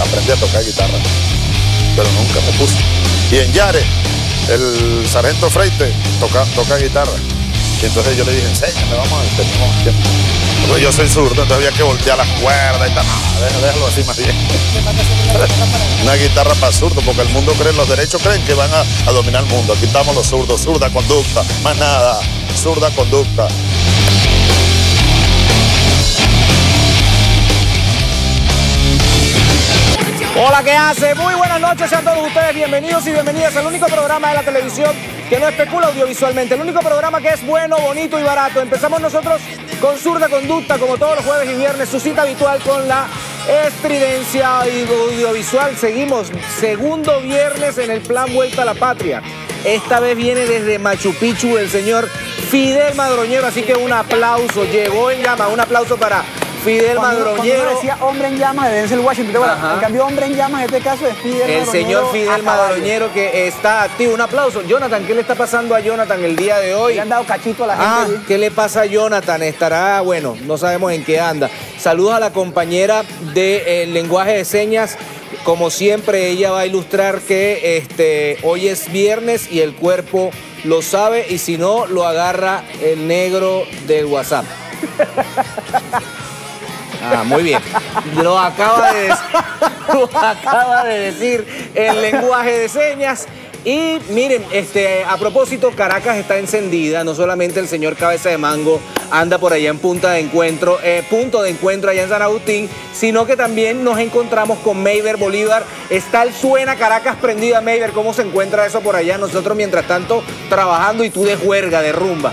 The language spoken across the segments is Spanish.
aprendí a tocar guitarra, pero nunca me puse. Y en Yare, el sargento Freite toca, toca guitarra. Y entonces yo le dije, enséñame, vamos tenemos tiempo. Yo soy zurdo, entonces había que voltear las cuerdas y tal. No, déjalo así más bien. Una guitarra para zurdo, porque el mundo cree, los derechos creen que van a, a dominar el mundo. Aquí estamos los zurdos, zurda conducta, más nada, zurda conducta. Hola, ¿qué hace? Muy buenas noches a todos ustedes. Bienvenidos y bienvenidas al único programa de la televisión que no especula audiovisualmente. El único programa que es bueno, bonito y barato. Empezamos nosotros con Zurda Conducta, como todos los jueves y viernes, su cita habitual con la estridencia audiovisual. Seguimos, segundo viernes en el plan Vuelta a la Patria. Esta vez viene desde Machu Picchu el señor Fidel Madroñero, así que un aplauso. Llegó en llama, un aplauso para Fidel Madroñero. Cuando decía hombre en llamas de Denzel Washington. Bueno, en cambio, hombre en llamas en este caso es Fidel El señor Fidel Madroñero que está activo. Un aplauso. Jonathan, ¿qué le está pasando a Jonathan el día de hoy? Le han dado cachito a la Ah, gente. ¿qué le pasa a Jonathan? Estará, bueno, no sabemos en qué anda. Saludos a la compañera del lenguaje de señas. Como siempre, ella va a ilustrar que este, hoy es viernes y el cuerpo lo sabe y si no, lo agarra el negro del WhatsApp. Ah, muy bien. Lo acaba de, decir, el lenguaje de señas. Y miren, este, a propósito, Caracas está encendida. No solamente el señor Cabeza de Mango anda por allá en punta de encuentro, eh, punto de encuentro allá en San Agustín, sino que también nos encontramos con Mayber Bolívar. Está el Suena Caracas prendida, Mayber. ¿Cómo se encuentra eso por allá? Nosotros, mientras tanto, trabajando y tú de juerga, de rumba.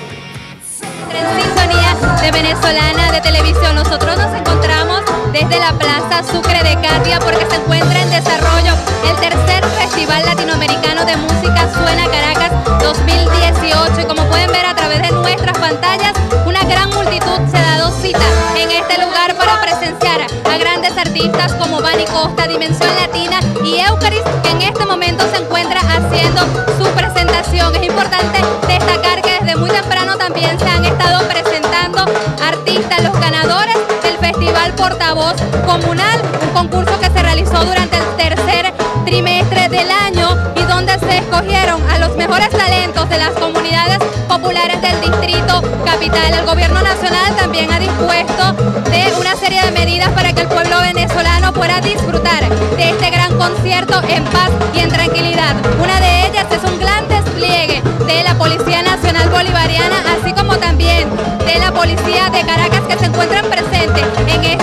En sintonía de Venezolana de Televisión. Nosotros nos encontramos desde la Plaza Sucre de Catia porque se encuentra en desarrollo el tercer Festival Latinoamericano de Música Suena Caracas 2018. Y como pueden ver a través de nuestras pantallas, una gran multitud se ha dado cita en este lugar para presenciar a grandes artistas como Bani Costa, Dimensión Latina y Eucaris, que en este momento se encuentra haciendo su presentación. Es importante Comunal, un concurso que se realizó durante el tercer trimestre del año y donde se escogieron a los mejores talentos de las comunidades populares del distrito capital. El gobierno nacional también ha dispuesto de una serie de medidas para que el pueblo venezolano pueda disfrutar de este gran concierto en paz y en tranquilidad. Una de ellas es un gran despliegue de la Policía Nacional Bolivariana, así como también de la Policía de Caracas que se encuentran presentes en este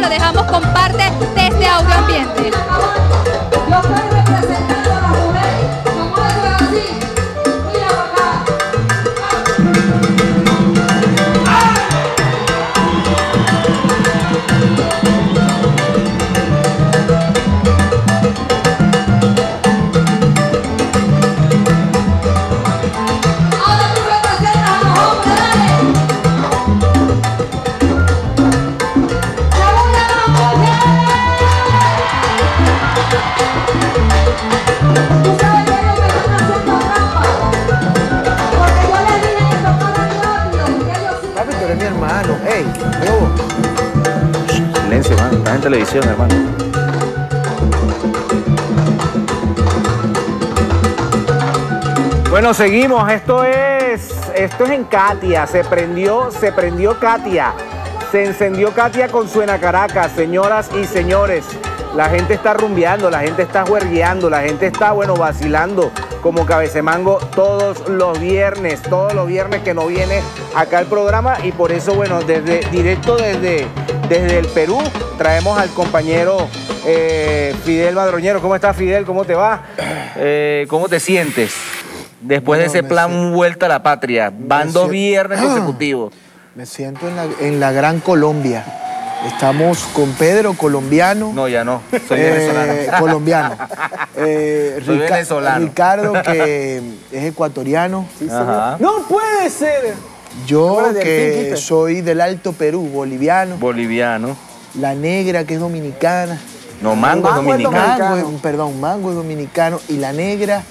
lo dejamos con parte en televisión, hermano. Bueno, seguimos. Esto es, esto es en Katia. Se prendió, se prendió Katia. Se encendió Katia con Suena Caracas, señoras y señores. La gente está rumbeando, la gente está huergueando, la gente está, bueno, vacilando como cabecemango todos los viernes, todos los viernes que no viene acá el programa y por eso, bueno, desde directo desde, desde el Perú traemos al compañero eh, Fidel Madroñero. ¿Cómo estás, Fidel? ¿Cómo te va? Eh, ¿Cómo te sientes? Después de ese plan siento- Vuelta a la Patria, van dos siento- viernes Ah. consecutivos. Me siento en la, en la gran Colombia. Estamos con Pedro, colombiano. No, ya no. Soy Eh, venezolano. colombiano. Eh, Soy Rica- venezolano. Ricardo, que es ecuatoriano. No puede ser. Yo, que soy del Alto Perú, boliviano. Boliviano. La negra, que es dominicana. No, mango, Mango es dominicano. dominicano. Mango, es- perdón, Mango es dominicano. Y la negra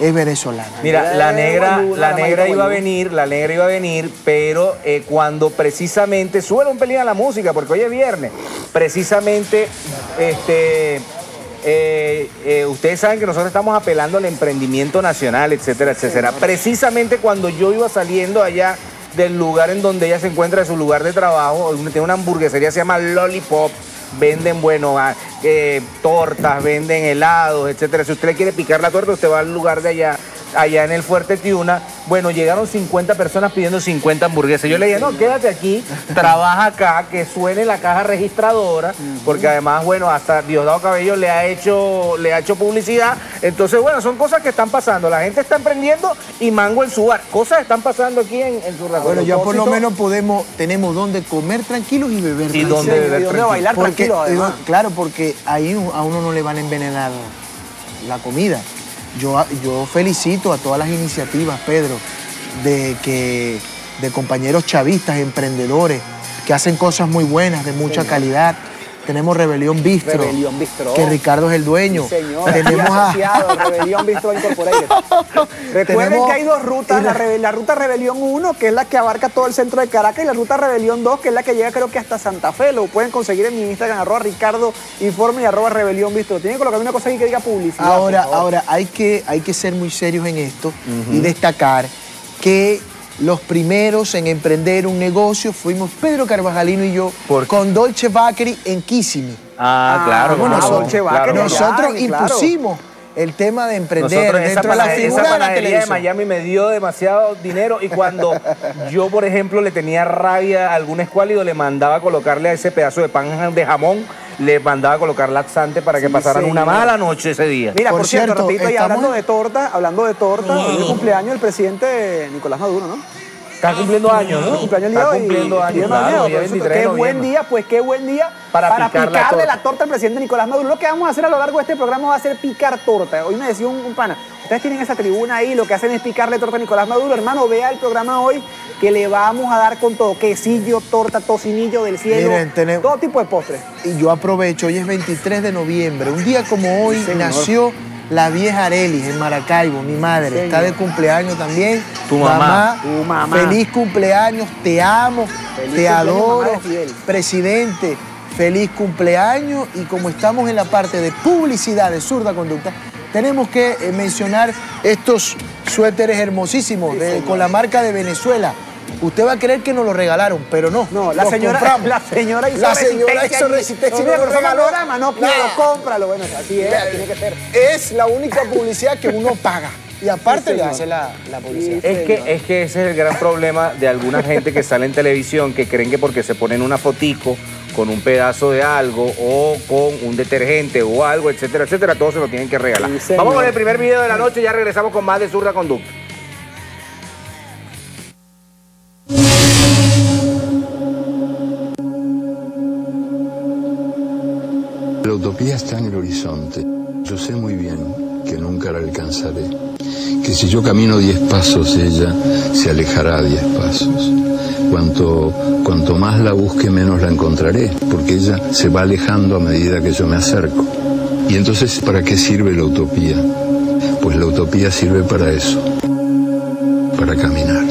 es venezolana. Mira, la Eh, negra, guayú, la la negra iba a venir, la negra iba a venir, pero eh, cuando precisamente sube un pelín a la música, porque hoy es viernes, precisamente, este, eh, eh, ustedes saben que nosotros estamos apelando al emprendimiento nacional, etcétera, etcétera. Precisamente cuando yo iba saliendo allá del lugar en donde ella se encuentra, de su lugar de trabajo, tiene una hamburguesería, se llama Lollipop. Venden, bueno, ah, eh, tortas, venden helados, etcétera. Si usted le quiere picar la torta, usted va al lugar de allá, allá en el Fuerte Tiuna. Bueno, llegaron 50 personas pidiendo 50 hamburguesas. Yo le dije, no, quédate aquí, trabaja acá, que suene la caja registradora, porque además, bueno, hasta Diosdado Cabello le ha hecho, le ha hecho publicidad. Entonces, bueno, son cosas que están pasando. La gente está emprendiendo y mango en su bar. Cosas están pasando aquí en, en su Bueno, ya por lo menos podemos, tenemos donde comer tranquilos y beber Y tranquilos. donde Sí, beber y donde bailar Porque, tranquilo, además. eh, claro, porque ahí a uno no le van a envenenar la comida. Yo, yo felicito a todas las iniciativas, Pedro, de que de compañeros chavistas, emprendedores, que hacen cosas muy buenas, de mucha calidad. Tenemos Rebelión Bistro, Rebelión Bistro. que Ricardo es el dueño. Sí, señor. Tenemos a, Rebelión Bistro Incorporated. Recuerden Tenemos- que hay dos rutas, la, re- Rebe- la ruta Rebelión 1, que es la que abarca todo el centro de Caracas, y la ruta Rebelión 2, que es la que llega creo que hasta Santa Fe. Lo pueden conseguir en mi Instagram, arroba Ricardo Informe y arroba Rebelión Bistro. Tienen que colocar una cosa aquí que diga publicidad. Ahora, ahora hay, que, hay que ser muy serios en esto y destacar que los primeros en emprender un negocio fuimos Pedro Carvajalino y yo con Dolce Bakery en Kissimmee. Ah, claro. Bueno, claro, nosotros, claro. Nosotros claro. impusimos el tema de emprender Nosotros, esa, dentro de la esa figura de la panadería de. Miami me dio demasiado dinero y cuando yo, por ejemplo, le tenía rabia a algún escuálido, le mandaba a colocarle a ese pedazo de pan de jamón, le mandaba a colocar laxante para que Sí, pasaran una mala noche ese día. Mira, por, Por cierto, cierto, y hablando de torta, hablando de torta, el cumpleaños del presidente Nicolás Maduro, ¿no? Está cumpliendo años, ¿no? Cumpleaños el Está día de hoy, cumpliendo años, claro, mañana, hoy es por eso, 23 de Qué buen noviembre. día, pues qué buen día Para para, picar la picarle torta. la torta al presidente Nicolás Maduro. Lo que vamos a hacer a lo largo de este programa va a ser picar torta. Hoy me decía un, un pana, ustedes tienen esa tribuna ahí, lo que hacen es picarle torta a Nicolás Maduro. Hermano, vea el programa hoy que le vamos a dar con todo. Quesillo, torta, tocinillo del cielo, Miren, tenemos- todo tipo de postres. Y yo aprovecho, hoy es 23 de noviembre, un día como hoy nació la vieja Arelis en Maracaibo, mi madre, está de cumpleaños también. Tu mamá. Tu mamá. Feliz cumpleaños, te amo, Feliz te adoro, presidente. Feliz cumpleaños y como estamos en la parte de publicidad de zurda conducta, tenemos que eh, mencionar estos suéteres hermosísimos de- con la marca de Venezuela. Usted va a creer que nos lo regalaron, pero no. No, la señora, compramos. la señora hizo La señora resistencia hizo resistencia y No, no, lo no, regaló. programa, no cómpralo. Bueno, así es, tiene que ser. Es la única publicidad que uno paga. Y aparte Sí, le hace la, la publicidad. Sí. Es que, es que ese es el gran problema de alguna gente que sale en televisión que creen que porque se ponen una fotico con un pedazo de algo o con un detergente o algo, etcétera, etcétera, todo se lo tienen que regalar. Sí. Vamos con el primer video de la noche y ya regresamos con más de Zurda Conducta. Utopía está en el horizonte. Yo sé muy bien que nunca la alcanzaré. Que si yo camino diez pasos, ella se alejará diez pasos. Cuanto, cuanto más la busque, menos la encontraré, porque ella se va alejando a medida que yo me acerco. Y entonces, ¿para qué sirve la utopía? Pues la utopía sirve para eso, para caminar.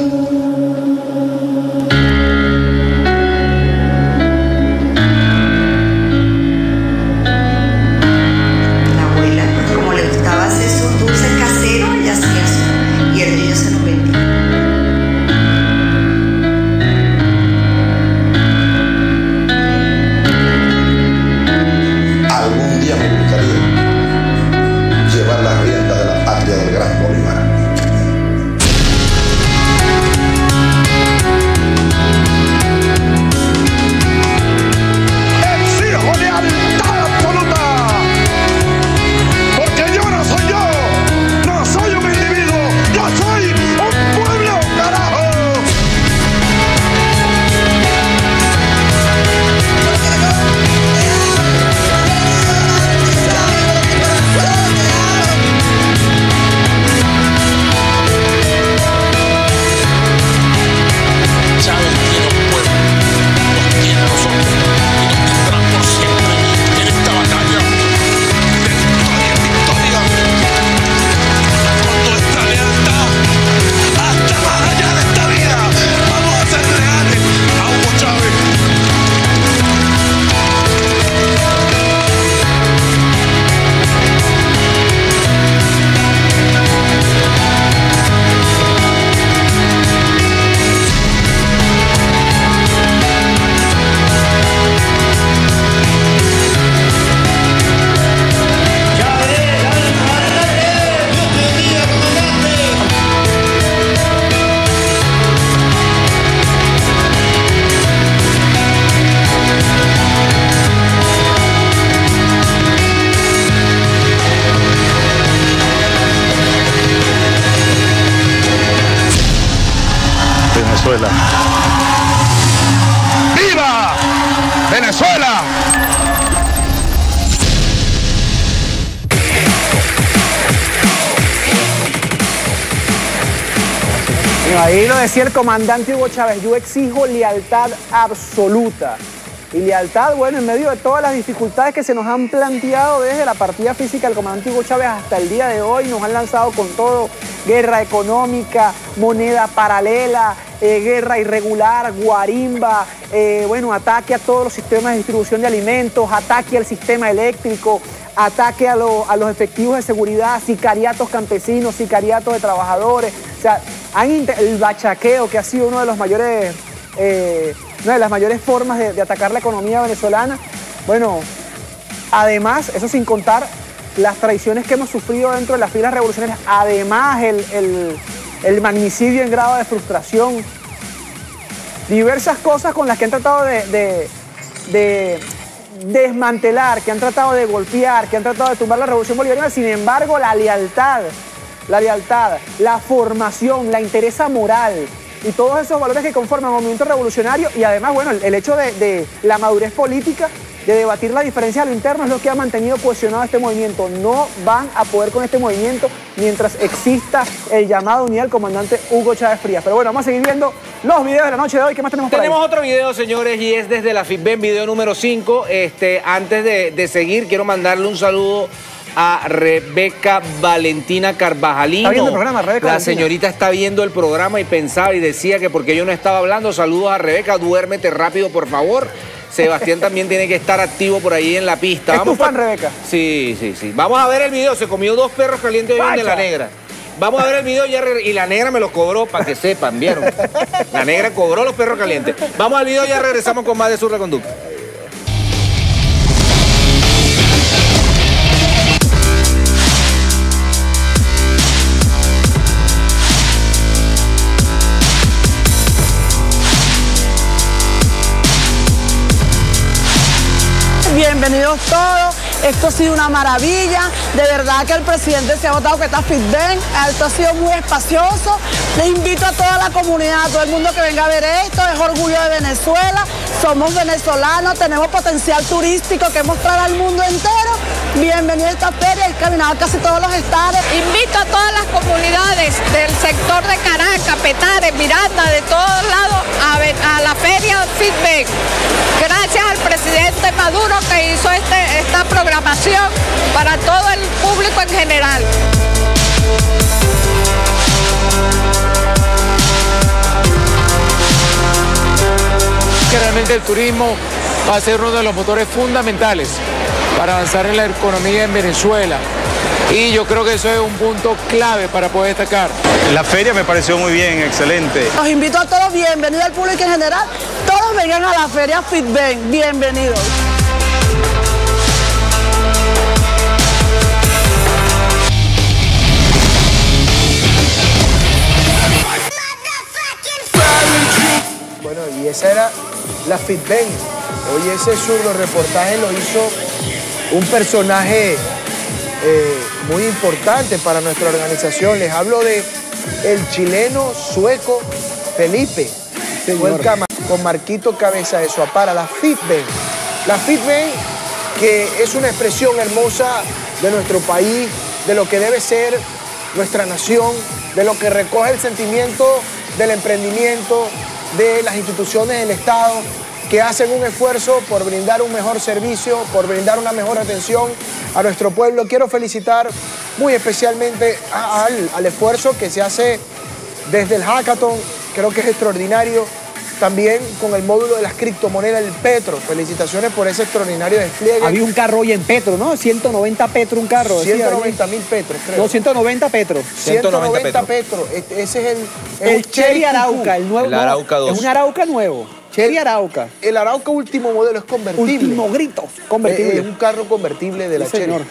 Comandante Hugo Chávez, yo exijo lealtad absoluta. Y lealtad, bueno, en medio de todas las dificultades que se nos han planteado desde la partida física del comandante Hugo Chávez hasta el día de hoy, nos han lanzado con todo, guerra económica, moneda paralela, eh, guerra irregular, guarimba, eh, bueno, ataque a todos los sistemas de distribución de alimentos, ataque al sistema eléctrico, ataque a, lo- a los efectivos de seguridad, sicariatos campesinos, sicariatos de trabajadores, o sea, el bachaqueo que ha sido uno de los mayores, eh, una de las mayores formas de, de atacar la economía venezolana. Bueno, además, eso sin contar las traiciones que hemos sufrido dentro de las filas revolucionarias, además el, el- el magnicidio en grado de frustración, diversas cosas con las que han tratado de, de- de desmantelar, que han tratado de golpear, que han tratado de tumbar la revolución bolivariana. Sin embargo, la lealtad, la lealtad, la formación, la interesa moral y todos esos valores que conforman el movimiento revolucionario y además, bueno, el, hecho de, la madurez política, de debatir la diferencia a lo interno es lo que ha mantenido cohesionado este movimiento. No van a poder con este movimiento mientras exista el llamado unidad del comandante Hugo Chávez Frías. Pero bueno, vamos a seguir viendo los videos de la noche de hoy. ¿Qué más tenemos por? Tenemos otro video, señores, y es desde la FITBEN, video número 5. Este, antes de seguir, quiero mandarle un saludo a Rebeca Valentina Carvajalino. Está viendo el programa, Rebeca La Valentina. señorita está viendo el programa y pensaba y decía que porque yo no estaba hablando, saludos a Rebeca, duérmete rápido, por favor. Sebastián también tiene que estar activo por ahí en la pista. ¿Es tu fan, pa- Rebeca? Sí, sí, sí. Vamos a ver el video. Se comió dos perros calientes hoy de la negra. Vamos a ver el video y ya regre- y la negra me los cobró para que sepan, ¿vieron? La negra cobró los perros calientes. Vamos al video y ya regresamos con más de su reconducto. Bienvenidos todos. Esto ha sido una maravilla. De verdad que el presidente se ha votado que está fit. Esto ha sido muy espacioso. Les invito a toda la comunidad, a todo el mundo que venga a ver esto. Es orgullo de Venezuela. Somos venezolanos, tenemos potencial turístico que mostrar al mundo entero. Bienvenido a esta feria. He caminado casi todos los estados. Invito a todas las comunidades del sector de Caracas, Petare, Miranda, de todos lados a, la feria Feedback. Gracias al presidente Maduro que hizo este- esta programación para todo el público en general. Que realmente el turismo va a ser uno de los motores fundamentales para avanzar en la economía en Venezuela. Y yo creo que eso es un punto clave para poder destacar. La feria me pareció muy bien, excelente. Los invito a todos, bienvenido al público en general. Todos vengan a la feria FitBank. Bienvenidos. Bueno, y esa era la FitBank. Hoy ese zurdo reportaje lo hizo un personaje eh, muy importante para nuestra organización. Les hablo de el chileno sueco Felipe. Fue el cama con Marquito Cabeza de Suapara, la FitBank. La FitBank que es una expresión hermosa de nuestro país, de lo que debe ser nuestra nación, de lo que recoge el sentimiento del emprendimiento, de las instituciones del Estado, que hacen un esfuerzo por brindar un mejor servicio, por brindar una mejor atención a nuestro pueblo. Quiero felicitar muy especialmente al, al esfuerzo que se hace desde el hackathon, creo que es extraordinario. También con el módulo de las criptomonedas, el Petro. Felicitaciones por ese extraordinario despliegue. Había un carro hoy en Petro, ¿no? 190 Petro un carro. decía, 190 mil petros, creo. No, 190 Petro. 190 petros. Este- ese es el, El Cucú. Arauca, el nuevo. El Arauca 2. Es un Arauca nuevo. Cherry Arauca. El Arauca último modelo es convertible. Último grito. Convertible. Es un carro convertible de la Sí, señor.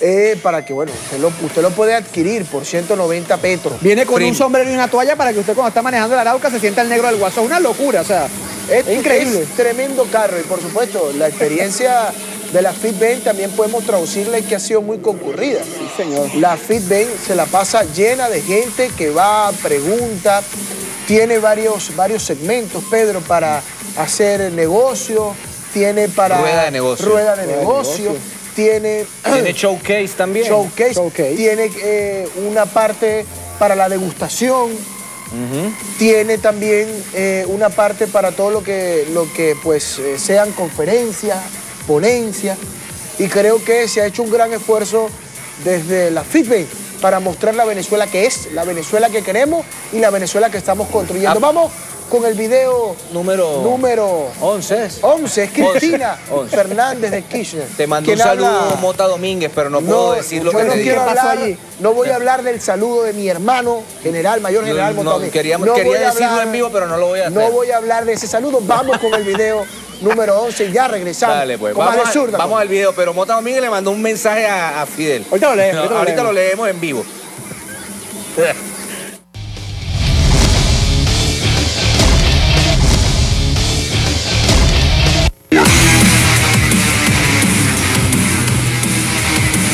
Eh, para que, bueno, usted lo, usted lo puede adquirir por 190 petros. Viene con Prim. un sombrero y una toalla para que usted cuando está manejando el Arauca se sienta el negro del guaso. Una locura, o sea, Es, es increíble. es tremendo carro y por supuesto la experiencia de la FitBank también podemos traducirle que ha sido muy concurrida. Sí, señor. La FitBank se la pasa llena de gente que va, pregunta, tiene varios, varios segmentos, Pedro, para hacer negocio, tiene para... Rueda de negocio. Rueda de Rueda de negocio. Tiene... Tiene showcase también. showcase, Showcase. tiene eh, una parte para la degustación, Tiene también eh, una parte para todo lo que, lo que pues, eh, sean conferencias, ponencias. Y creo que se ha hecho un gran esfuerzo desde la FITBE para mostrar la Venezuela que es, la Venezuela que queremos y la Venezuela que estamos construyendo. Ah. Vamos con el video Número... número 11 es. 11, es Cristina. Fernández de Kirchner. Te mandó un saludo habla- Mota Domínguez, pero no puedo decir lo yo que no te quiero hablar, no voy a hablar del saludo de mi hermano, general, mayor general No, Montalvo. queríamos- No quería a decirlo hablar- en vivo, pero no lo voy a hacer. No voy a hablar de ese saludo. Vamos con el video número 11 y ya regresamos. Dale, pues. Con más Vamos, vamos al video, pero Mota Domínguez le mandó un mensaje a, a Fidel. Ahorita lo leemos, No, ahorita lo ahorita lo leemos. leemos en vivo.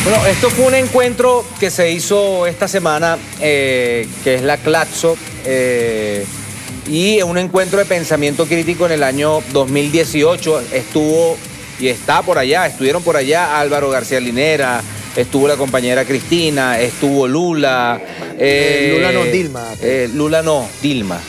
Bueno, esto fue un encuentro que se hizo esta semana, eh, que es la Claxo, eh, y un encuentro de pensamiento crítico en el año 2018. Estuvo y está por allá, estuvieron por allá Álvaro García Linera, estuvo la compañera Cristina, estuvo Lula. Eh, Lula no, Dilma. eh, Lula no, Dilma.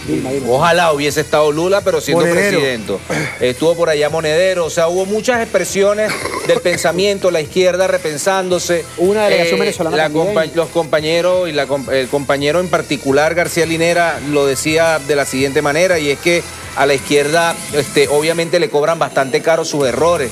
Ojalá hubiese estado Lula, pero siendo Monedero. presidente. Estuvo por allá Monedero, o sea, hubo muchas expresiones del pensamiento, la izquierda repensándose. Una delegación Eh, venezolana la también. compa- los compañeros y la el compañero en particular, García Linera, lo decía de la siguiente manera, y es que a la izquierda este, obviamente le cobran bastante caro sus errores.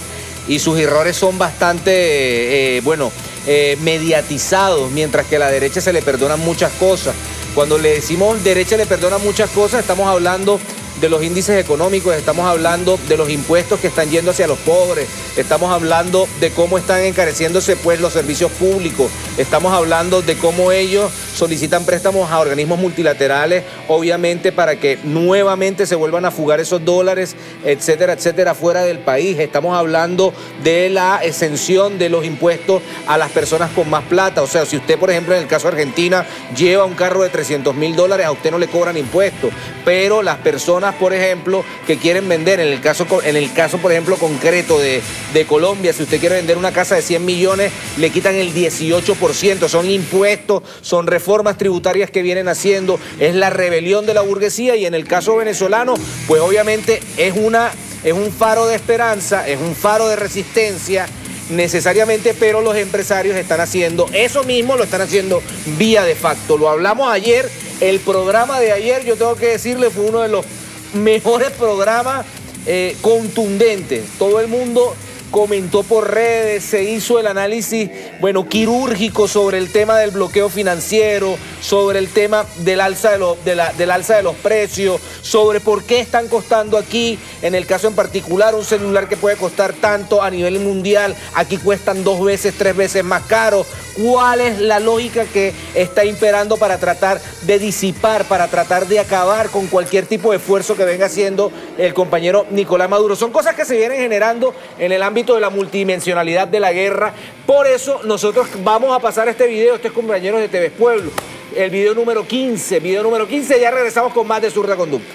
Y sus errores son bastante, eh, bueno, eh, mediatizados, mientras que a la derecha se le perdonan muchas cosas. Cuando le decimos derecha le perdona muchas cosas, estamos hablando de los índices económicos, estamos hablando de los impuestos que están yendo hacia los pobres, estamos hablando de cómo están encareciéndose pues los servicios públicos, estamos hablando de cómo ellos solicitan préstamos a organismos multilaterales, obviamente para que nuevamente se vuelvan a fugar esos dólares, etcétera, etcétera, fuera del país. Estamos hablando de la exención de los impuestos a las personas con más plata. O sea, si usted, por ejemplo, en el caso de Argentina, lleva un carro de 300 mil dólares, a usted no le cobran impuestos. Pero las personas, por ejemplo, que quieren vender, en el caso, en el caso por ejemplo, concreto de, de Colombia, si usted quiere vender una casa de 100 millones, le quitan el 18%. Son impuestos, son reformas tributarias que vienen haciendo, es la rebelión de la burguesía y en el caso venezolano, pues obviamente es, una, es un faro de esperanza, es un faro de resistencia necesariamente, pero los empresarios están haciendo eso mismo, lo están haciendo vía de facto. Lo hablamos ayer, el programa de ayer, yo tengo que decirle, fue uno de los mejores programas eh, contundentes. Todo el mundo comentó por redes, se hizo el análisis, bueno, quirúrgico sobre el tema del bloqueo financiero, sobre el tema del alza de, los- de la- del alza de los precios, sobre por qué están costando aquí, en el caso en particular, un celular que puede costar tanto a nivel mundial, aquí cuestan dos veces, tres veces más caro. ¿Cuál es la lógica que está imperando para tratar de disipar, para tratar de acabar con cualquier tipo de esfuerzo que venga haciendo el compañero Nicolás Maduro? Son cosas que se vienen generando en el ámbito de la multidimensionalidad de la guerra. Por eso nosotros vamos a pasar este video, estos compañeros de TV Pueblo, el video número 15, video número 15, ya regresamos con más de Zurda Conducta.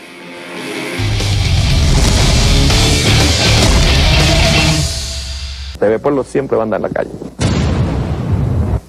TV Pueblo siempre va a andar en la calle.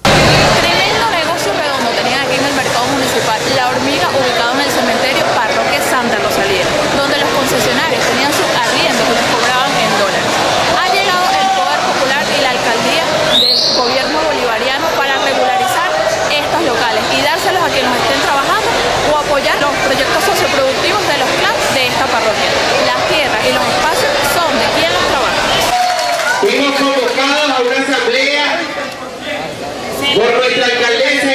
Tremendo negocio redondo tenían aquí en el mercado municipal La Hormiga, ubicado en el cementerio Parroquia Santa Rosalía, donde los concesionarios tenían sus arriendos que les cobraban en dólares. Ha llegado el Poder Popular y la alcaldía del gobierno bolivariano para regularizar estos locales y dárselos a quienes estén trabajando o apoyar los proyectos socioproductivos de los clans de esta parroquia. Las tierras y los espacios son de quien los trabaja. Fuimos convocados a una asamblea por nuestra alcaldesa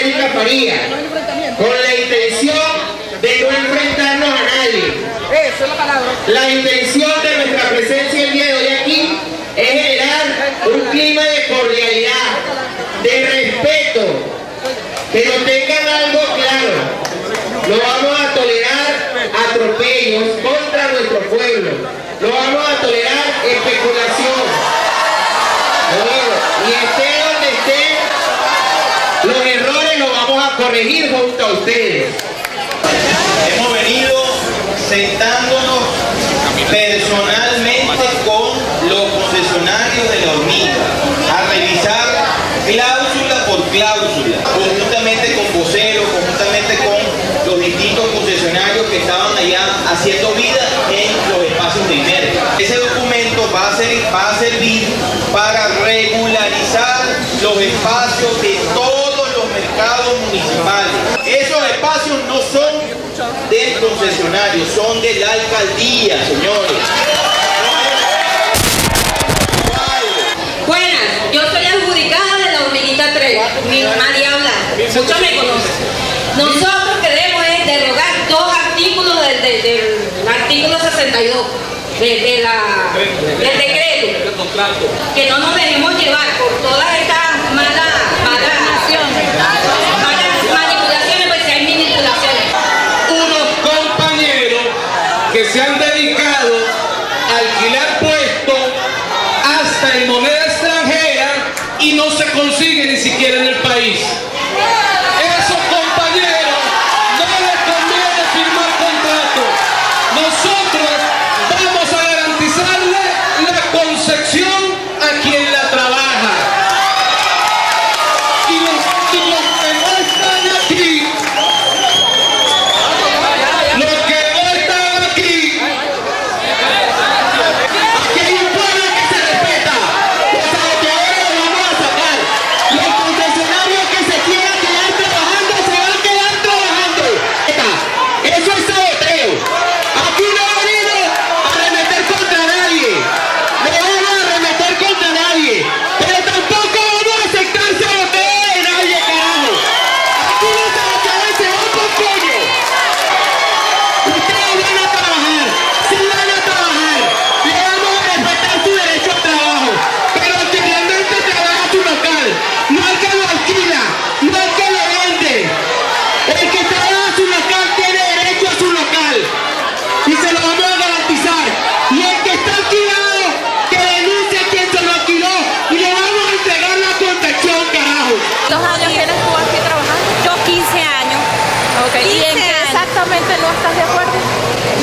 Con la intención de no enfrentarnos a nadie. Eso es la palabra. La intención de nuestra presencia el día de hoy aquí es generar un clima de cordialidad, de respeto, que nos tengan algo claro. No vamos a tolerar atropellos contra nuestro pueblo. No vamos a tolerar especulación. Bueno, y esté donde esté, los errores los corregir junto a ustedes. Hemos venido sentándonos personalmente con los concesionarios de la hormiga a revisar cláusula por cláusula, conjuntamente con voceros, conjuntamente con los distintos concesionarios Ese documento va a, ser, va a servir para regularizar los espacios de todos los mercados municipales. Esos espacios no son del concesionario, son de la alcaldía, señores. Buenas, yo soy adjudicada de la hormiguita 3, mi María Blanca, muchos me conocen. Nosotros queremos es derogar dos artículos del, artículo 62 de, la, del decreto, que no nos dejemos llevar por todas estas malas, malas, malas manipulaciones, pues si hay manipulaciones. unos compañeros que se han dedicado a alquilar puestos hasta en moneda extranjera y no ni siquiera en el país.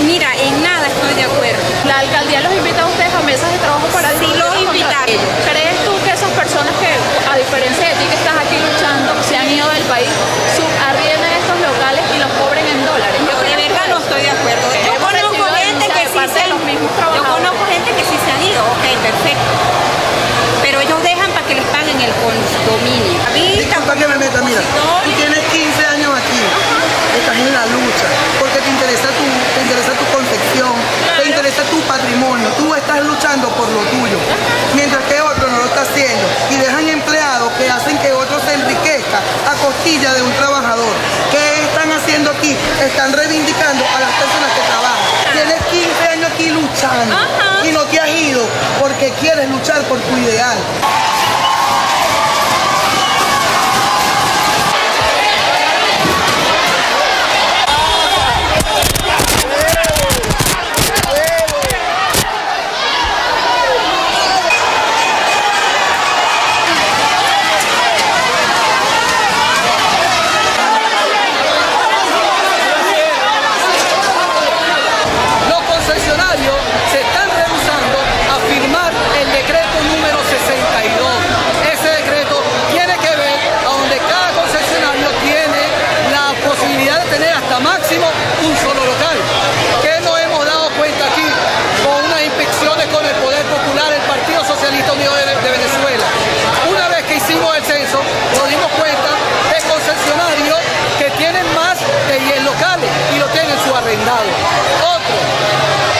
Mira, en nada estoy de acuerdo. La alcaldía los invita a ustedes a mesas de trabajo para Sí, los invita contratos. a ellos. ¿Crees tú que esas personas que, a diferencia de ti que estás aquí luchando, se han ido del país, subarrienden estos locales y los cobren en dólares? Yo de verdad no estoy de acuerdo. Yo conozco gente que sí parte se de los mismos Yo conozco gente que sí se han ido, ok, perfecto. Pero ellos dejan para que les paguen el condominio. Disculpa que me meta, mira, tú tienes 15 años aquí, estás en la lucha, porque te interesa tu, te interesa tu concepción, te interesa tu patrimonio, tú estás luchando por lo tuyo, mientras que otro no lo está haciendo y dejan empleados que hacen que otro se enriquezca a costilla de un trabajador. ¿Qué están haciendo aquí? Están reivindicando a las personas que trabajan. Tienes 15 años aquí luchando y no te has ido porque quieres luchar por tu ideal. Los concesionarios se están rehusando a firmar el decreto número 62. Ese decreto tiene que ver a donde cada concesionario tiene la posibilidad de tener hasta máximo un solo local. Que nos hemos dado cuenta aquí con unas inspecciones con el Poder Popular, el Partido Socialista Unido de, de Venezuela. Una vez que hicimos el censo, nos dimos cuenta de concesionarios que tienen más de 10 locales y lo tienen su arrendado. Otros,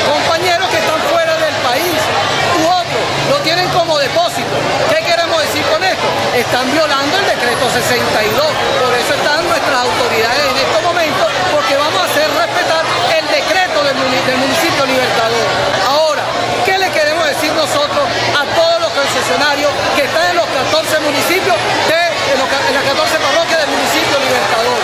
compañeros que están fuera del país, u otros, lo tienen como depósito. ¿Qué queremos decir con esto? Están violando el decreto 62. Por eso están nuestras autoridades en estos momentos, porque vamos a hacer respetar el decreto del, muni- del municipio Libertador. Ahora, ¿qué le queremos decir nosotros a todos los concesionarios que están en los 14 municipios de en los ca- en las 14 parroquias del municipio Libertador?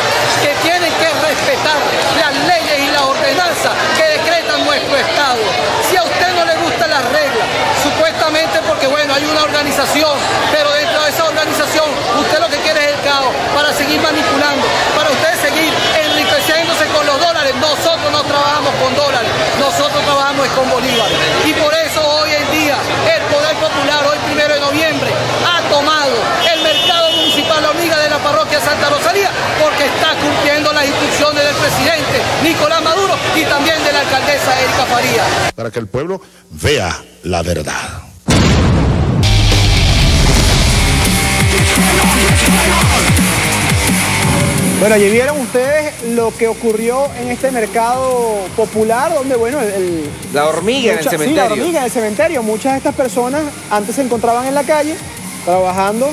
Que tienen que respetar las leyes y las ordenanzas que decretan nuestro Estado. Si a usted no le gustan las reglas, supuestamente porque bueno, hay una pero dentro de esa organización usted lo que quiere es el caos para seguir manipulando, para usted seguir enriqueciéndose con los dólares. Nosotros no trabajamos con dólares, nosotros trabajamos con bolívares. Y por eso hoy en día el Poder Popular, hoy primero de noviembre, ha tomado el mercado municipal La Hormiga de la parroquia Santa Rosalía porque está cumpliendo las instrucciones del presidente Nicolás Maduro y también de la alcaldesa Erika Faría. Para que el pueblo vea la verdad. Bueno, allí vieron ustedes lo que ocurrió en este mercado popular, donde, bueno, el... el- La hormiga en el mucha- Sí, la cementerio. hormiga en el cementerio. Muchas de estas personas antes se encontraban en la calle, trabajando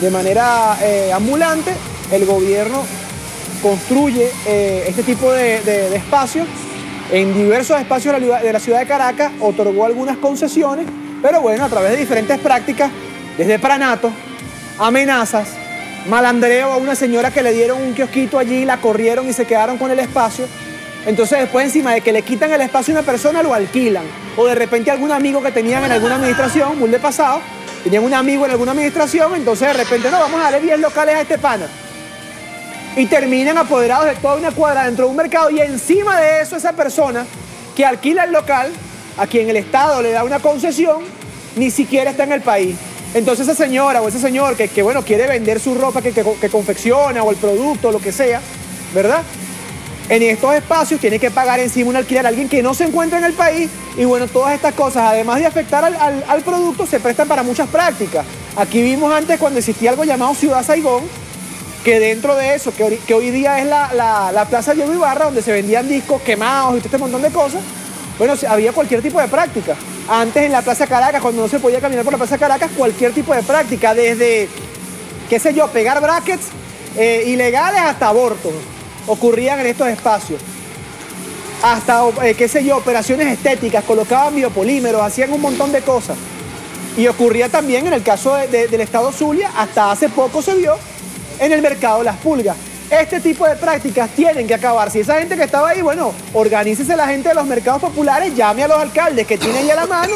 de manera eh, ambulante. El gobierno construye eh, este tipo de, de- de espacios. En diversos espacios de la, de la ciudad de Caracas otorgó algunas concesiones, pero bueno, a través de diferentes prácticas, desde pranato, amenazas, malandreo a una señora que le dieron un kiosquito allí, la corrieron y se quedaron con el espacio. Entonces después encima de que le quitan el espacio a una persona, lo alquilan. O de repente algún amigo que tenían en alguna administración, muy de pasado, tenían un amigo en alguna administración, entonces de repente no, vamos a darle 10 locales a este pana. Y terminan apoderados de toda una cuadra dentro de un mercado y encima de eso esa persona que alquila el local, a quien el Estado le da una concesión, ni siquiera está en el país. Entonces esa señora o ese señor que, que, bueno, quiere vender su ropa que, que- confecciona o el producto, lo que sea, ¿verdad? En estos espacios tiene que pagar encima un alquiler a alguien que no se encuentra en el país y bueno, todas estas cosas, además de afectar al, al- producto, se prestan para muchas prácticas. Aquí vimos antes cuando existía algo llamado Ciudad Saigón, que dentro de eso, que, que hoy día es la, la- la Plaza Diego Ibarra, donde se vendían discos quemados y todo este montón de cosas, bueno, había cualquier tipo de práctica. Antes en la Plaza Caracas, cuando no se podía caminar por la Plaza Caracas, cualquier tipo de práctica, desde, qué sé yo, pegar brackets eh, ilegales hasta abortos, ocurrían en estos espacios. Hasta, eh, qué sé yo, operaciones estéticas, colocaban biopolímeros, hacían un montón de cosas. Y ocurría también en el caso de- de- del estado Zulia, hasta hace poco se vio en el mercado las pulgas. Este tipo de prácticas tienen que acabar. Si esa gente que estaba ahí, bueno, organícese la gente de los mercados populares, llame a los alcaldes que tienen ya la mano.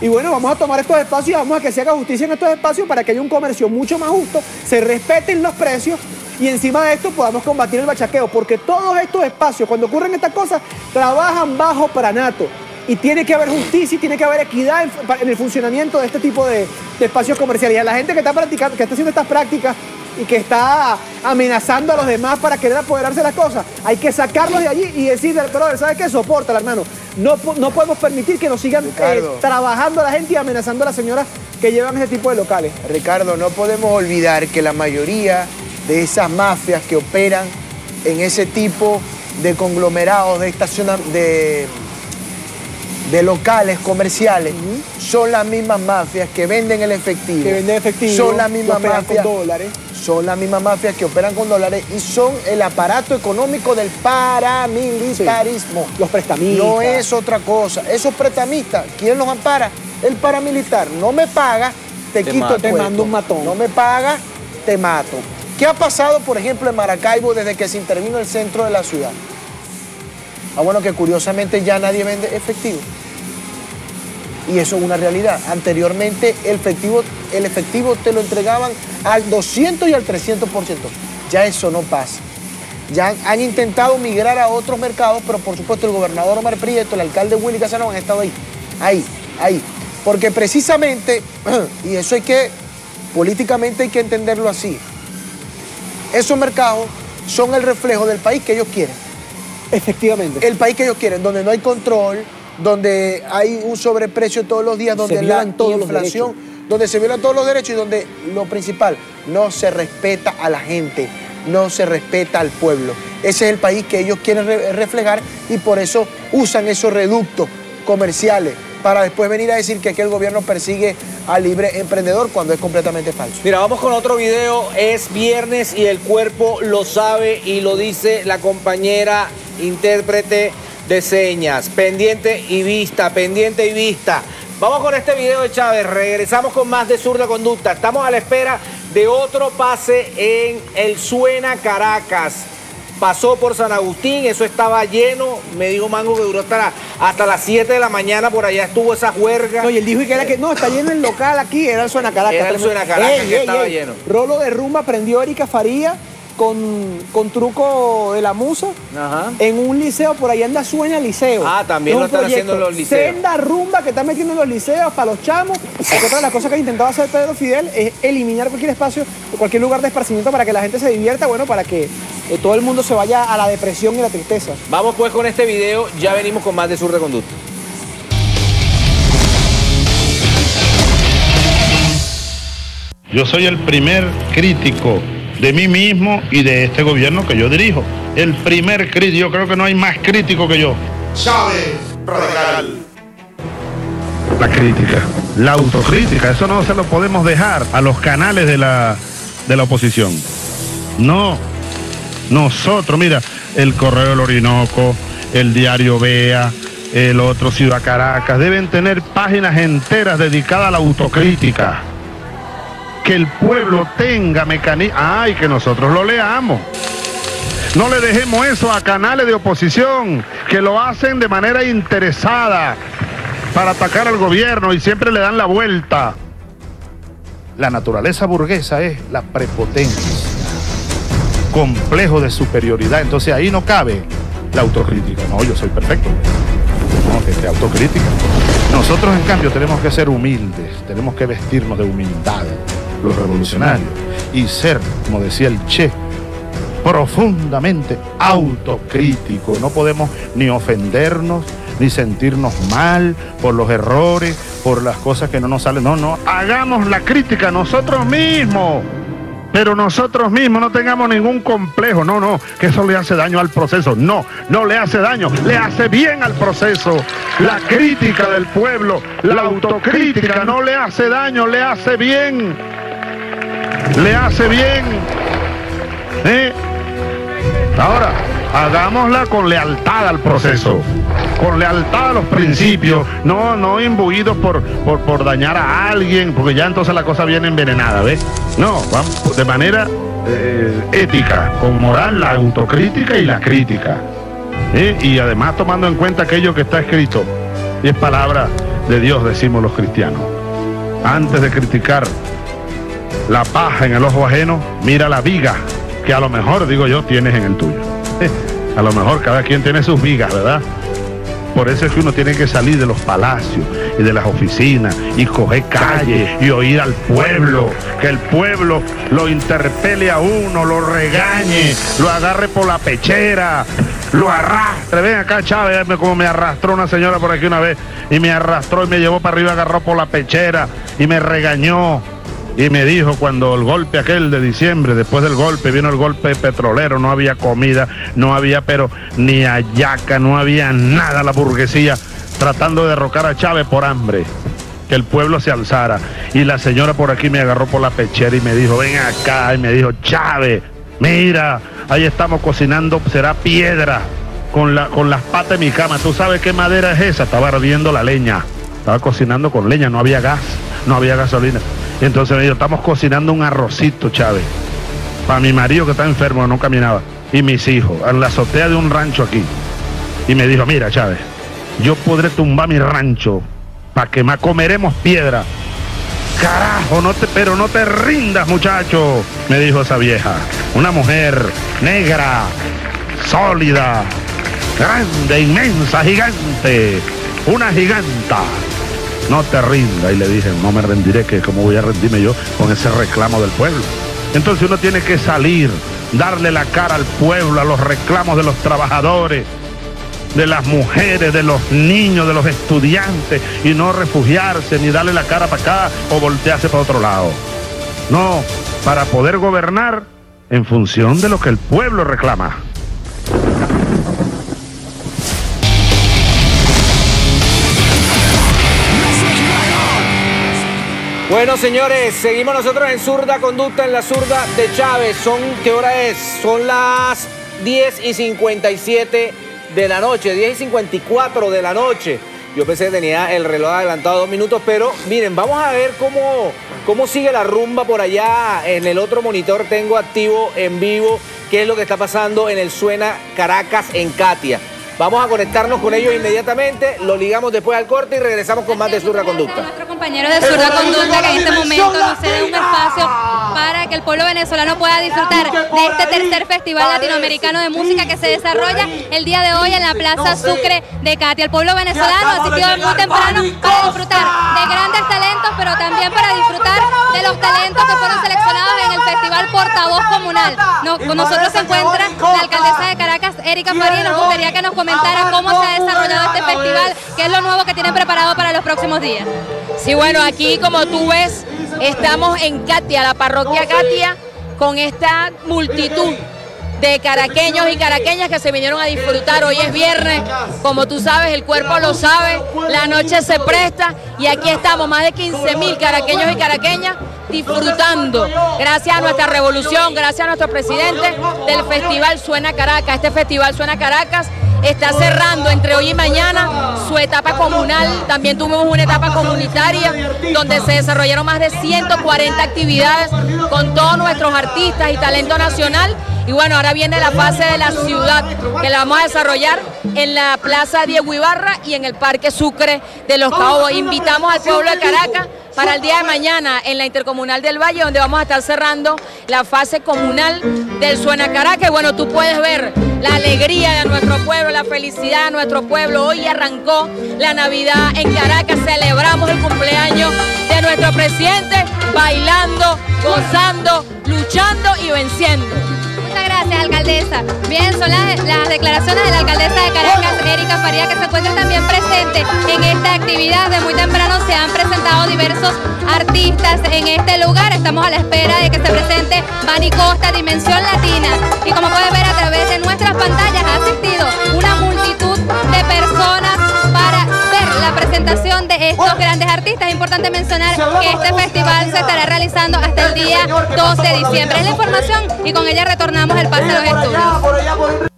Y bueno, vamos a tomar estos espacios y vamos a que se haga justicia en estos espacios para que haya un comercio mucho más justo, se respeten los precios y encima de esto podamos combatir el bachaqueo. Porque todos estos espacios, cuando ocurren estas cosas, trabajan bajo pranato. Y tiene que haber justicia y tiene que haber equidad en, el funcionamiento de este tipo de, de espacios comerciales. Y a la gente que está practicando, que está haciendo estas prácticas y que está amenazando a los demás para querer apoderarse de las cosas, hay que sacarlos de allí y decirle, brother, ¿sabes qué? Soporta, hermano. No, no podemos permitir que nos sigan eh, trabajando a la gente y amenazando a las señoras que llevan ese tipo de locales. Ricardo, no podemos olvidar que la mayoría de esas mafias que operan en ese tipo de conglomerados, de estacionamientos, de, de locales comerciales, son las mismas mafias que venden el efectivo. Que venden efectivo, Son las mismas operan con mafias. dólares. Son las mismas mafias que operan con dólares y son el aparato económico del paramilitarismo. Los prestamistas. No es otra cosa. Esos prestamistas, ¿quién los ampara? El paramilitar. No me paga, te, Te quito mato. el Te mando un matón. No me paga, te mato. ¿Qué ha pasado, por ejemplo, en Maracaibo desde que se intervino el centro de la ciudad? Ah, bueno, que curiosamente ya nadie vende efectivo. Y eso es una realidad. Anteriormente el efectivo, el efectivo te lo entregaban al 200 y al 300%. Ya eso no pasa. Ya han, intentado migrar a otros mercados, pero por supuesto el gobernador Omar Prieto, el alcalde Willy Casanova han estado ahí, ahí, ahí. Porque precisamente, y eso hay que, políticamente hay que entenderlo así, esos mercados son el reflejo del país que ellos quieren. Efectivamente. El país que ellos quieren, donde no hay control, donde hay un sobreprecio todos los días, donde la inflación, donde se violan todos los derechos y donde lo principal, no se respeta a la gente, no se respeta al pueblo. Ese es el país que ellos quieren re- reflejar y por eso usan esos reductos comerciales para después venir a decir que aquí el gobierno persigue al libre emprendedor cuando es completamente falso. Mira, vamos con otro video. Es viernes y el cuerpo lo sabe y lo dice la compañera intérprete de señas. Pendiente y vista, pendiente y vista. Vamos con este video de Chávez. Regresamos con más de Zurda Conducta. Estamos a la espera de otro pase en el Suena Caracas. Pasó por San Agustín, eso estaba lleno. Me dijo Mango que duró hasta, la- hasta las 7 de la mañana. Por allá estuvo esa juerga. No, y él dijo que era que no, está lleno el local aquí, era el Suena Caracas. Era el. Suena Caracas Ey, que ey, estaba ey. lleno. Rolo de rumba prendió Erika Faría con, con truco de la musa en un liceo, por ahí anda Suena Liceo. Ah, también Es lo están haciendo los liceos. Senda rumba que están metiendo en los liceos para los chamos. Porque otra de las cosas que ha intentado hacer Pedro Fidel es eliminar cualquier espacio, cualquier lugar de esparcimiento para que la gente se divierta, bueno, para que eh, todo el mundo se vaya a la depresión y la tristeza. Vamos pues con este video, ya venimos con más de Sur de Conducta. Yo soy el primer crítico de mí mismo y de este gobierno que yo dirijo. El primer crítico, yo creo que no hay más crítico que yo. Chávez, radical. La crítica, la autocrítica, eso no se lo podemos dejar a los canales de la, de la oposición. No, nosotros, mira, el Correo del Orinoco, el Diario Vea, el otro Ciudad Caracas, deben tener páginas enteras dedicadas a la autocrítica. Que el pueblo tenga mecanismos, ay, que nosotros lo leamos. No le dejemos eso a canales de oposición que lo hacen de manera interesada para atacar al gobierno y siempre le dan la vuelta. La naturaleza burguesa es la prepotencia, complejo de superioridad. Entonces ahí no cabe la autocrítica. No, yo soy perfecto. No, que te autocrítica. Nosotros en cambio tenemos que ser humildes, tenemos que vestirnos de humildad, los revolucionarios, y ser, como decía el Che, profundamente autocrítico. No podemos ni ofendernos, ni sentirnos mal por los errores, por las cosas que no nos salen. No, no, hagamos la crítica nosotros mismos. Pero nosotros mismos no tengamos ningún complejo. No, no, que eso le hace daño al proceso. No, no le hace daño, le hace bien al proceso. La crítica del pueblo, la autocrítica no le hace daño, le hace bien. Le hace bien. ¿Eh? Ahora, hagámosla con lealtad al proceso, con lealtad a los principios, no, no imbuidos por, por, por dañar a alguien, porque ya entonces la cosa viene envenenada, ¿ves? No, vamos de manera eh, ética, con moral, la autocrítica y la crítica. ¿eh? Y además tomando en cuenta aquello que está escrito, y es palabra de Dios, decimos los cristianos. Antes de criticar la paja en el ojo ajeno, mira la viga que a lo mejor, digo yo, tienes en el tuyo. A lo mejor cada quien tiene sus vigas, ¿verdad? Por eso es que uno tiene que salir de los palacios y de las oficinas y coger calle y oír al pueblo, que el pueblo lo interpele a uno, lo regañe, lo agarre por la pechera, lo arrastre. Ven acá, Chávez, ve como me arrastró una señora por aquí una vez y me arrastró y me llevó para arriba, agarró por la pechera y me regañó. Y me dijo cuando el golpe aquel de diciembre, después del golpe, vino el golpe petrolero, no había comida, no había pero ni ayaca, no había nada, la burguesía tratando de derrocar a Chávez por hambre, que el pueblo se alzara. Y la señora por aquí me agarró por la pechera y me dijo, ven acá, y me dijo, Chávez, mira, ahí estamos cocinando, será piedra con, la, con las patas de mi cama. ¿Tú sabes qué madera es esa? Estaba ardiendo la leña, estaba cocinando con leña, no había gas, no había gasolina. Y entonces me dijo, estamos cocinando un arrocito, Chávez, para mi marido que está enfermo, no caminaba, y mis hijos, en la azotea de un rancho aquí. Y me dijo, mira, Chávez, yo podré tumbar mi rancho para que más comeremos piedra. Carajo, no te, pero no te rindas, muchacho, me dijo esa vieja. Una mujer negra, sólida, grande, inmensa, gigante, una giganta. No te rindas. Y le dije, no me rendiré, que cómo voy a rendirme yo con ese reclamo del pueblo. Entonces uno tiene que salir, darle la cara al pueblo, a los reclamos de los trabajadores, de las mujeres, de los niños, de los estudiantes, y no refugiarse ni darle la cara para acá o voltearse para otro lado. No, para poder gobernar en función de lo que el pueblo reclama. Bueno, señores, seguimos nosotros en zurda conducta, en la zurda de Chávez. Son, ¿qué hora es? Son las 10 y 57 de la noche, 10 y 54 de la noche. Yo pensé que tenía el reloj adelantado dos minutos, pero miren, vamos a ver cómo, cómo sigue la rumba por allá. En el otro monitor tengo activo en vivo qué es lo que está pasando en el Suena Caracas en Katia. Vamos a conectarnos con ellos inmediatamente, lo ligamos después al corte y regresamos con más de Surra Conducta. Nuestro compañero de Surda Conducta que en este momento nos cede un espacio para que el pueblo venezolano pueda disfrutar de este tercer festival latinoamericano de música que se desarrolla el día de hoy en la Plaza Sucre de Katia. El pueblo venezolano asistió muy temprano para disfrutar de grandes talentos, pero también para disfrutar de los talentos que fueron seleccionados en el Festival portavoz comunal. No- con nosotros se encuentra la alcaldesa de Caracas, Erika Faría, y nos gustaría que nos comentara cómo se ha desarrollado este festival, qué es lo nuevo que tienen preparado para los próximos días. Sí, bueno, aquí como tú ves, estamos en Katia, la parroquia Katia, con esta multitud de caraqueños y caraqueñas que se vinieron a disfrutar. Hoy es viernes, como tú sabes, el cuerpo lo sabe, la noche se presta y aquí estamos, más de 15 mil caraqueños y caraqueñas disfrutando, gracias a nuestra revolución, gracias a nuestro presidente del Festival Suena Caracas. Este Festival Suena Caracas está cerrando entre hoy y mañana su etapa comunal. También tuvimos una etapa comunitaria donde se desarrollaron más de 140 actividades con todos nuestros artistas y talento nacional. Y bueno, ahora viene la fase de la ciudad que la vamos a desarrollar en la Plaza Diego Ibarra y en el Parque Sucre de los Caobos. Invitamos al pueblo de Caracas para el día de mañana en la Intercomunal del Valle, donde vamos a estar cerrando la fase comunal del Suena Caracas. Y bueno, tú puedes ver la alegría de nuestro pueblo, la felicidad de nuestro pueblo. Hoy arrancó la Navidad en Caracas, celebramos el cumpleaños de nuestro presidente, bailando, gozando, luchando y venciendo. Gracias, alcaldesa. Bien, son las, las declaraciones de la alcaldesa de Caracas, Erika Faría, que se encuentra también presente en esta actividad. De muy temprano se han presentado diversos artistas en este lugar. Estamos a la espera de que se presente Bani Costa, Dimensión Latina. Y como artistas. Es importante mencionar que este festival se estará realizando hasta el día 12 de diciembre. Es la información y con ella retornamos el pase a los estudios.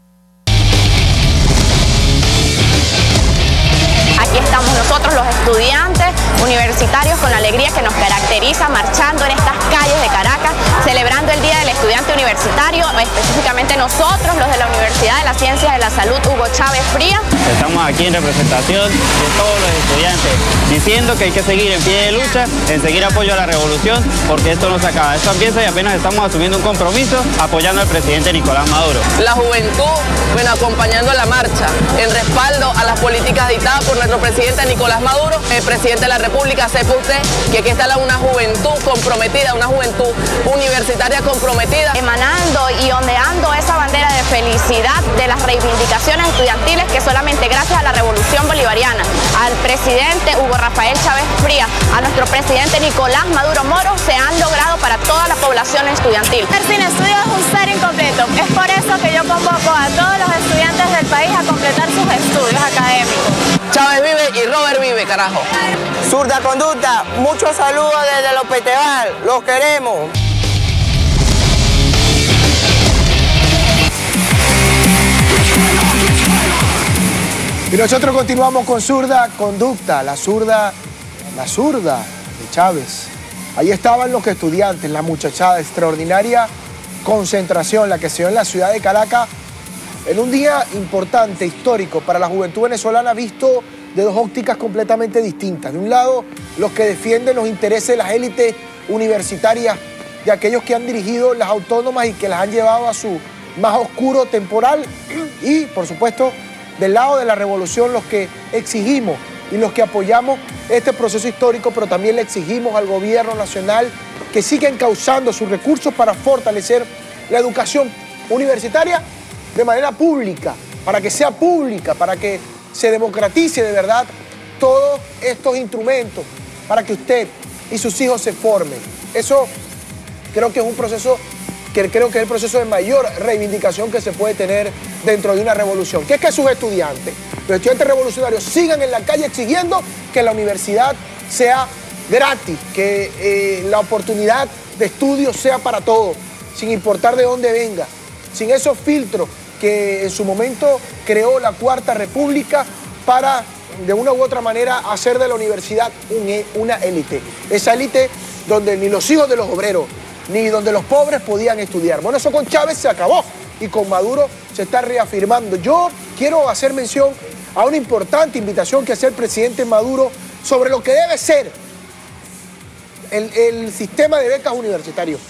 Universitarios con la alegría que nos caracteriza marchando en estas calles de Caracas, celebrando el Día del Estudiante Universitario, específicamente nosotros, los de la Universidad de las Ciencias de la Salud Hugo Chávez Frías. Estamos aquí en representación de todos los estudiantes, diciendo que hay que seguir en pie de lucha, en seguir apoyo a la revolución, porque esto no se acaba. Esto empieza y apenas estamos asumiendo un compromiso apoyando al presidente Nicolás Maduro. La juventud, bueno, acompañando la marcha, en respaldo a las políticas dictadas por nuestro presidente Nicolás Maduro, el presidente de la República, sepa usted que aquí está la- una juventud comprometida, una juventud universitaria comprometida. emanando y ondeando esa bandera de felicidad de las reivindicaciones estudiantiles que solamente gracias a la revolución bolivariana, al presidente Hugo Rafael Chávez Frías, a nuestro presidente Nicolás Maduro Moro, se han logrado para toda la población estudiantil. El sin estudio es un ser incompleto. Es por eso que yo convoco a todos los estudiantes del país a completar sus estudios académicos. Chávez vive y Robert vive, carajo. Zurda conducta, muchos saludos desde los Peteval, los queremos. Y nosotros continuamos con zurda conducta, la zurda, la zurda de Chávez. Ahí estaban los estudiantes, la muchachada, extraordinaria concentración, la que se dio en la ciudad de Caracas, en un día importante, histórico para la juventud venezolana, visto de dos ópticas completamente distintas. De un lado, los que defienden los intereses de las élites universitarias, de aquellos que han dirigido las autónomas y que las han llevado a su más oscuro temporal, y por supuesto, del lado de la revolución, los que exigimos y los que apoyamos este proceso histórico, pero también le exigimos al gobierno nacional que siga encauzando sus recursos para fortalecer la educación universitaria de manera pública, para que sea pública, para que se democratice de verdad todos estos instrumentos, para que usted y sus hijos se formen. Eso creo que es un proceso que creo que es el proceso de mayor reivindicación que se puede tener dentro de una revolución, que es que sus estudiantes, los estudiantes revolucionarios sigan en la calle exigiendo que la universidad sea gratis, que eh, la oportunidad de estudio sea para todos, sin importar de dónde venga, sin esos filtros que en su momento creó la Cuarta República para, de una u otra manera, hacer de la universidad un e- una élite. Esa élite donde ni los hijos de los obreros, ni donde los pobres podían estudiar. Bueno, eso con Chávez se acabó y con Maduro se está reafirmando. Yo quiero hacer mención a una importante invitación que hace el presidente Maduro sobre lo que debe ser el, el sistema de becas universitarios.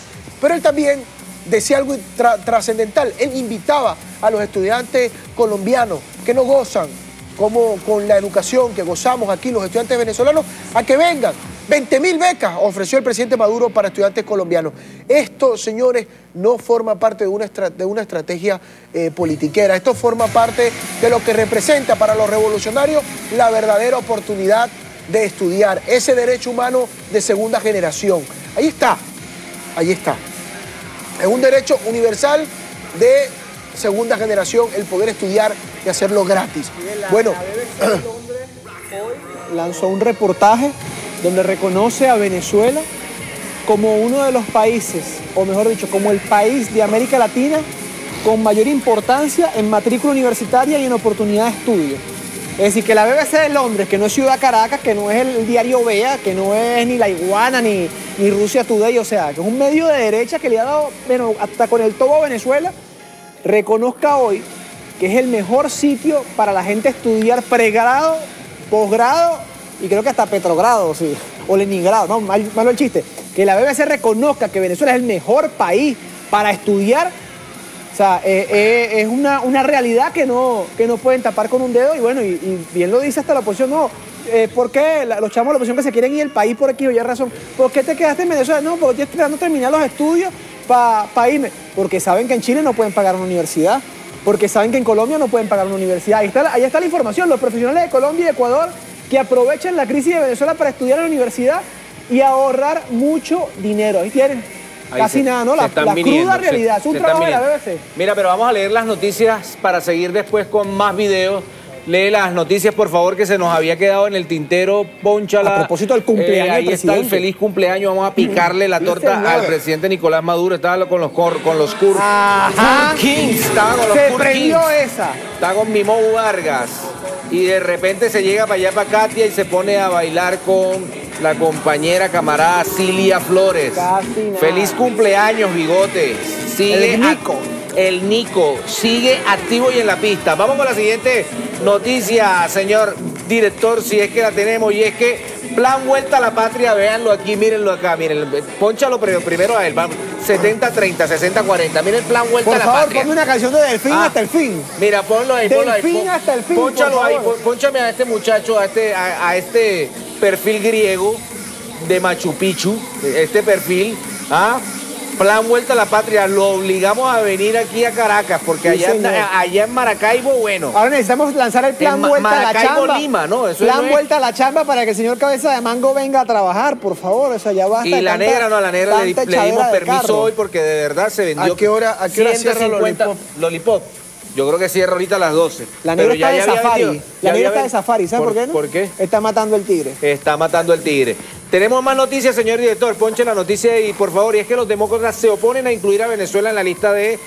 Pero él también decía algo tra- trascendental. Él invitaba a los estudiantes colombianos que no gozan como con la educación que gozamos aquí los estudiantes venezolanos a que vengan 20 mil becas ofreció el presidente Maduro para estudiantes colombianos. Esto, señores, no forma parte de una, estra- de una estrategia eh, politiquera. Esto forma parte de lo que representa para los revolucionarios la verdadera oportunidad de estudiar, ese derecho humano de segunda generación. Ahí está, ahí está. Es un derecho universal de segunda generación el poder estudiar y hacerlo gratis. Bueno, lanzó un reportaje donde reconoce a Venezuela como uno de los países, o mejor dicho, como el país de América Latina con mayor importancia en matrícula universitaria y en oportunidad de estudio. Es decir, que la BBC de Londres, que no es Ciudad Caracas, que no es el diario Vea, que no es ni La Iguana, ni, ni Rusia Today, o sea, que es un medio de derecha que le ha dado, bueno, hasta con el tobo a Venezuela, reconozca hoy que es el mejor sitio para la gente estudiar pregrado, posgrado y creo que hasta Petrogrado, sí, o Leningrado, no, mal- malo el chiste. Que la BBC reconozca que Venezuela es el mejor país para estudiar, o sea, eh, eh, es una, una realidad que no, que no pueden tapar con un dedo y bueno, y, y bien lo dice hasta la oposición, no, eh, ¿por qué los chamos de la oposición que se quieren ir del país por aquí o ya razón? ¿Por qué te quedaste en Venezuela? No, porque estoy esperando terminar los estudios para irme. Porque saben que en Chile no pueden pagar una universidad. Porque saben que en Colombia no pueden pagar una universidad. Ahí está, ahí está la información. Los profesionales de Colombia y Ecuador que aprovechan la crisis de Venezuela para estudiar en la universidad y ahorrar mucho dinero. Ahí tienen. Casi se- nada, ¿no? se La, la cruda se- realidad. es un se trabajo de la. BBC. Mira, pero vamos a leer las noticias para seguir después con más videos. Lee las noticias, por favor, que se nos había quedado en el tintero. Ponchala. A propósito del cumpleaños Eh, ahí del está el feliz cumpleaños. Vamos a picarle la torta al presidente Nicolás Maduro. Estaba con los, cor- con los Kur, Ajá. Kings. Estaba con los Se prendió Kings. esa. Está con Mimo Vargas. Y de repente se llega para allá, para Katia, y se pone a bailar con la compañera camarada Cilia Flores. Feliz cumpleaños, bigote. Sigue El Nico. a- el Nico sigue activo y en la pista. Vamos con la siguiente noticia, señor director, si es que la tenemos, y es que Plan Vuelta a la Patria, véanlo aquí, mírenlo acá, miren, ponchalo pri- primero a él, vamos, 70-30, 60-40, miren el Plan Vuelta Por a la favor, Patria. ponme una canción de Delfín Ah. hasta el fin. Mira, ponlo ahí, ponlo ahí. Delfín hasta el fin, Pónchalo por ahí, favor. pon- pónchame a este muchacho, a este, a, a este perfil griego de Machu Picchu, este perfil, ¿ah? Plan Vuelta a la Patria, lo obligamos a venir aquí a Caracas, porque Sí, allá, señor. allá en Maracaibo, bueno. Ahora necesitamos lanzar el plan En vuelta a la Maracaibo, chamba. Lima, ¿no? Eso plan no es- vuelta a la chamba para que el señor Cabeza de Mango venga a trabajar, por favor. O sea, ya basta. Y la tanta- negra, no, a la negra le, dimos permiso carro. hoy porque de verdad se vendió. ¿A qué hora- a qué hora cierra 150 Lollipop? Yo creo que cierra ahorita a las 12. La negra está de safari. la negra está de safari. ¿Sabes por, qué? no? ¿Por qué? Está matando el tigre. Está matando el tigre. Tenemos más noticias, señor director. Ponche la noticia y por favor, y es que los demócratas se oponen a incluir a Venezuela en la lista de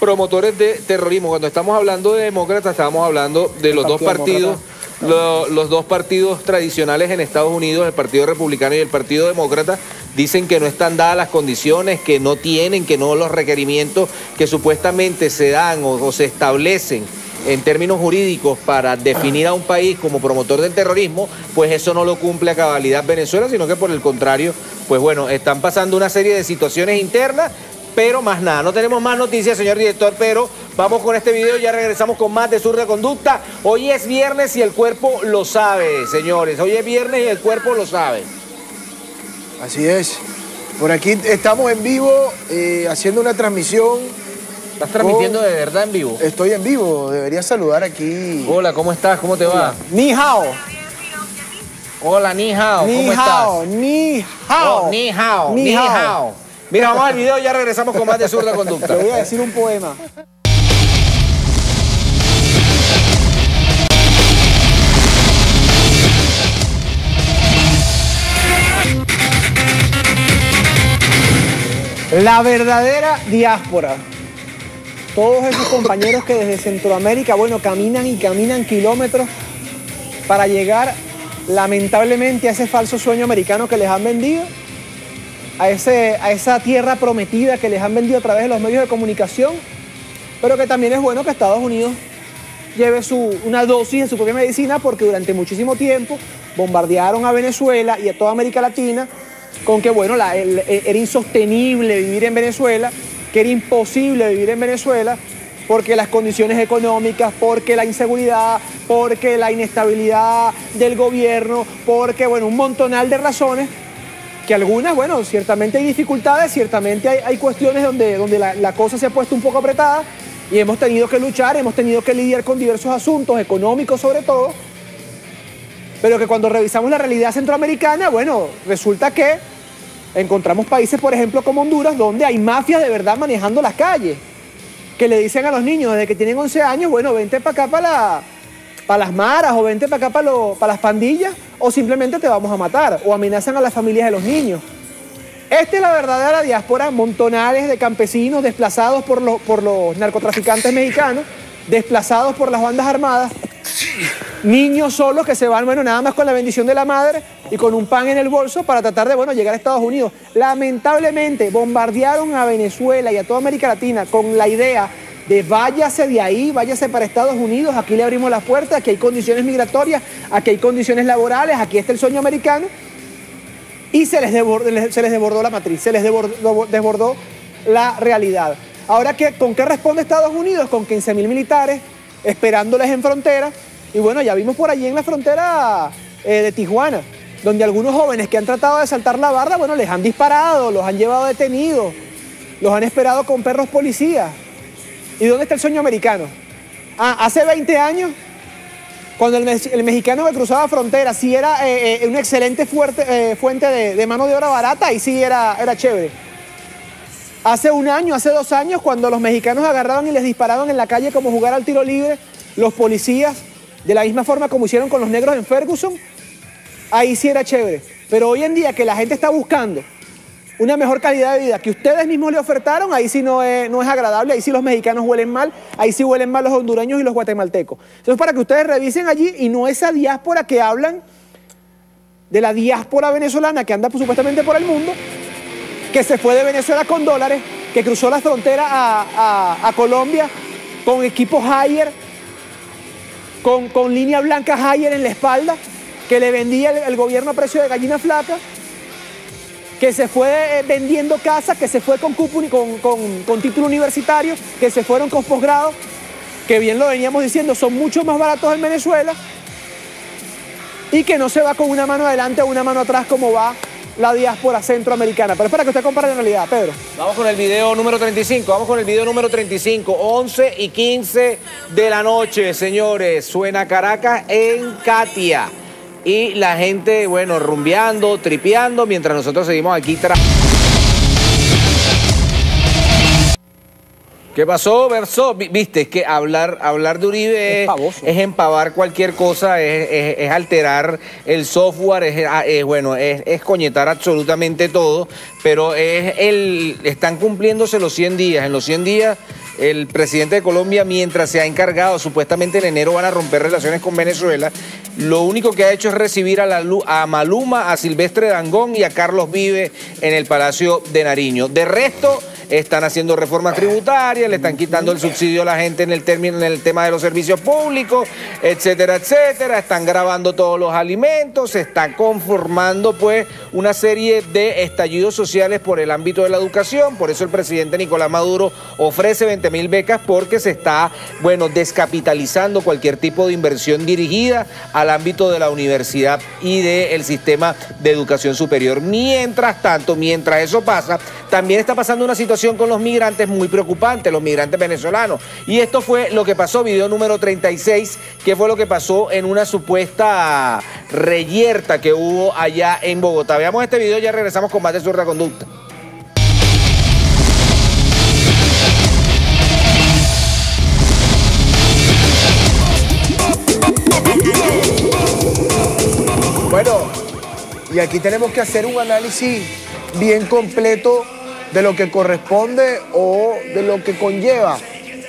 promotores de terrorismo. Cuando estamos hablando de demócratas, estamos hablando de los dos Partido partidos, lo- los dos partidos tradicionales en Estados Unidos, el Partido Republicano y el Partido Demócrata, dicen que no están dadas las condiciones, que no tienen, que no los requerimientos que supuestamente se dan o, o se establecen en términos jurídicos para definir a un país como promotor del terrorismo, pues eso no lo cumple a cabalidad Venezuela, sino que por el contrario, pues bueno, están pasando una serie de situaciones internas, pero más nada. No tenemos más noticias, señor director, pero vamos con este video, ya regresamos con más de Sur de Conducta. Hoy es viernes y el cuerpo lo sabe, señores. Hoy es viernes y el cuerpo lo sabe. Así es. Por aquí estamos en vivo eh, haciendo una transmisión. ¿Estás transmitiendo de verdad en vivo? Estoy en vivo, debería saludar aquí. Hola, ¿cómo estás? ¿Cómo te va? Ni hao. Hola, ni hao, Ni ¿cómo hao. estás? Ni hao. Oh, ni hao, Ni ni hao. Mira, vamos al video, ya regresamos con más de Sur de Conducta. Te voy a decir un poema. La verdadera diáspora. Todos esos compañeros que desde Centroamérica, bueno, caminan y caminan kilómetros para llegar lamentablemente a ese falso sueño americano que les han vendido, a, ese, a esa tierra prometida que les han vendido a través de los medios de comunicación, pero que también es bueno que Estados Unidos lleve su, una dosis de su propia medicina porque durante muchísimo tiempo bombardearon a Venezuela y a toda América Latina con que, bueno, la- el- era insostenible vivir en Venezuela, que era imposible vivir en Venezuela porque las condiciones económicas, porque la inseguridad, porque la inestabilidad del gobierno, porque, bueno, un montonal de razones que algunas, bueno, ciertamente hay dificultades, ciertamente hay, hay cuestiones donde, donde la, la cosa se ha puesto un poco apretada y hemos tenido que luchar, hemos tenido que lidiar con diversos asuntos, económicos sobre todo, pero que cuando revisamos la realidad centroamericana, bueno, resulta que encontramos países, por ejemplo, como Honduras, donde hay mafias de verdad manejando las calles, que le dicen a los niños desde que tienen 11 años, bueno, vente para acá para la, para las maras o vente para acá para, para las pandillas o simplemente te vamos a matar o amenazan a las familias de los niños. Esta es la verdadera diáspora, montonales de campesinos desplazados por, por los narcotraficantes mexicanos, desplazados por las bandas armadas, niños solos que se van, bueno, nada más con la bendición de la madre y con un pan en el bolso para tratar de, bueno, llegar a Estados Unidos. Lamentablemente bombardearon a Venezuela y a toda América Latina con la idea de váyase de ahí, váyase para Estados Unidos, aquí le abrimos las puertas, aquí hay condiciones migratorias, aquí hay condiciones laborales, aquí está el sueño americano. Y se les, desbordó, se les desbordó la matriz, se les desbordó, la realidad. Ahora, ¿qué, ¿con qué responde Estados Unidos? Con 15 mil militares esperándoles en frontera. Y bueno, ya vimos por allí en la frontera eh, de Tijuana, donde algunos jóvenes que han tratado de saltar la barda, bueno, les han disparado, los han llevado detenidos, los han esperado con perros policías. ¿Y dónde está el sueño americano? Ah, hace 20 años, cuando el, me- el mexicano que cruzaba frontera, sí era eh, eh, una excelente eh, fuente de, de mano de obra barata, y sí era, era chévere. Hace un año, hace dos años, cuando los mexicanos agarraban y les disparaban en la calle como jugar al tiro libre, los policías, de la misma forma como hicieron con los negros en Ferguson, ahí sí era chévere. Pero hoy en día que la gente está buscando una mejor calidad de vida que ustedes mismos le ofertaron, ahí sí no es, no es agradable, ahí sí los mexicanos huelen mal, ahí sí huelen mal los hondureños y los guatemaltecos. Entonces, para que ustedes revisen allí y no esa diáspora que hablan de la diáspora venezolana que anda pues, supuestamente por el mundo, que se fue de Venezuela con dólares, que cruzó la frontera a, Colombia con equipos Haier, con, con línea blanca Haier en la espalda, que le vendía el gobierno a precio de gallina flaca, que se fue eh, vendiendo casas, que se fue con, cupo con, con- con título universitario, que se fueron con posgrado, que bien lo veníamos diciendo, son mucho más baratos en Venezuela, y que no se va con una mano adelante o una mano atrás como va la diáspora centroamericana. Pero es para que usted compare la realidad, Pedro. Vamos con el video número 35, vamos con el video número 35, 11 y 15 de la noche, señores. Suena Caracas en Katia. Y la gente, bueno, rumbeando, tripeando, mientras nosotros seguimos aquí tras... ¿Qué pasó, Verso? Vi- Viste, es que hablar, hablar de Uribe es, es empavar cualquier cosa, es, alterar el software, es, ah, bueno, es, coñetar absolutamente todo, pero es el, están cumpliéndose los 100 días. En los 100 días, el presidente de Colombia, mientras se ha encargado, supuestamente en enero van a romper relaciones con Venezuela, lo único que ha hecho es recibir a, la, Lu- a Maluma, a Silvestre Dangón y a Carlos Vive en el Palacio de Nariño. De resto, están haciendo reformas tributarias, le están quitando el subsidio a la gente en el término, en el tema de los servicios públicos, etcétera, etcétera. Están grabando todos los alimentos, se está conformando pues una serie de estallidos sociales por el ámbito de la educación. Por eso el presidente Nicolás Maduro ofrece 20 mil becas porque se está, bueno, descapitalizando cualquier tipo de inversión dirigida al ámbito de la universidad y del sistema de educación superior. Mientras tanto, mientras eso pasa, también está pasando una situación con los migrantes muy preocupante, los migrantes venezolanos. Y esto fue lo que pasó, video número 36, que fue lo que pasó en una supuesta reyerta que hubo allá en Bogotá. Veamos este video, ya regresamos con más de su conducta. Bueno, y aquí tenemos que hacer un análisis bien completo de lo que corresponde o de lo que conlleva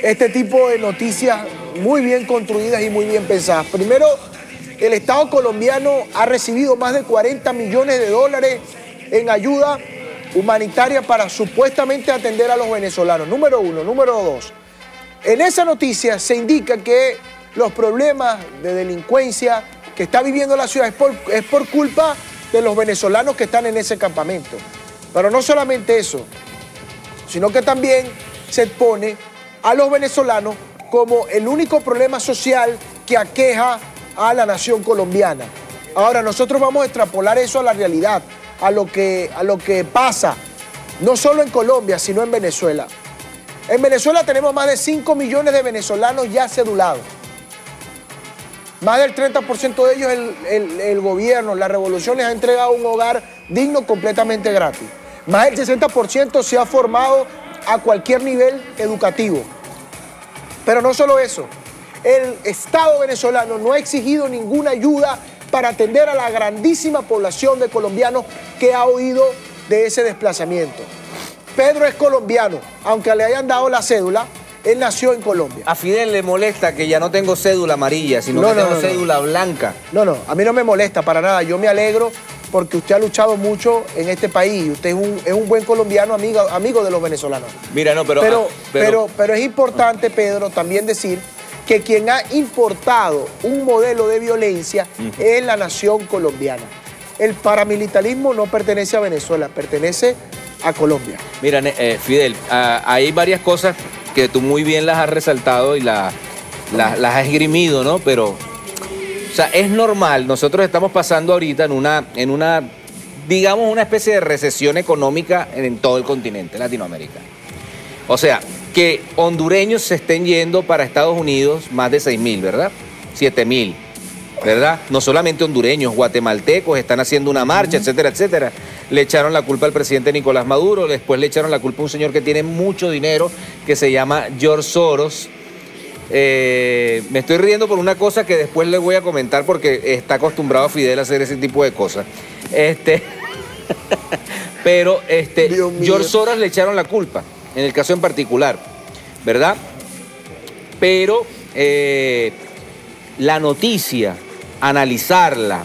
este tipo de noticias muy bien construidas y muy bien pensadas. Primero, el Estado colombiano ha recibido más de 40 millones de dólares en ayuda humanitaria para supuestamente atender a los venezolanos. Número uno. Número dos. En esa noticia se indica que los problemas de delincuencia que está viviendo la ciudad es por, culpa de los venezolanos que están en ese campamento. Pero no solamente eso, sino que también se pone a los venezolanos como el único problema social que aqueja a la nación colombiana. Ahora, nosotros vamos a extrapolar eso a la realidad. a lo que, a lo que pasa, no solo en Colombia, sino en Venezuela. En Venezuela tenemos más de 5 millones de venezolanos ya cedulados. Más del 30% de ellos el, el- el gobierno, la revolución les ha entregado un hogar digno completamente gratis. Más del 60% se ha formado a cualquier nivel educativo. Pero no solo eso, el Estado venezolano no ha exigido ninguna ayuda para atender a la grandísima población de colombianos que ha huido de ese desplazamiento. Pedro es colombiano, aunque le hayan dado la cédula, él nació en Colombia. A Fidel le molesta que ya no tengo cédula amarilla, sino No, que no, tengo no, cédula blanca. No, no, a mí no me molesta para nada. Yo me alegro porque usted ha luchado mucho en este país. Usted es un, es un buen colombiano, amigo, amigo de los venezolanos. Mira, no, pero... Pero, ah, pero, pero es importante, Pedro, también decir que quien ha importado un modelo de violencia es la nación colombiana. El paramilitarismo no pertenece a Venezuela, pertenece a Colombia. Mira, eh, Fidel, ah, hay varias cosas que tú muy bien las has resaltado y la- la- las has esgrimido, ¿no? Pero, o sea, es normal. Nosotros estamos pasando ahorita en una, en una, digamos, una especie de recesión económica en todo el continente, Latinoamérica. O sea, que hondureños se estén yendo para Estados Unidos más de 6 mil, ¿verdad? 7 mil, ¿verdad? No solamente hondureños, guatemaltecos están haciendo una marcha, etcétera, etcétera. Le echaron la culpa al presidente Nicolás Maduro, después le echaron la culpa a un señor que tiene mucho dinero, que se llama George Soros. Eh, me estoy riendo por una cosa que después le voy a comentar porque está acostumbrado Fidel a hacer ese tipo de cosas. Este, pero este, George Soros le echaron la culpa, en el caso en particular, ¿verdad? Pero eh, la noticia, analizarla,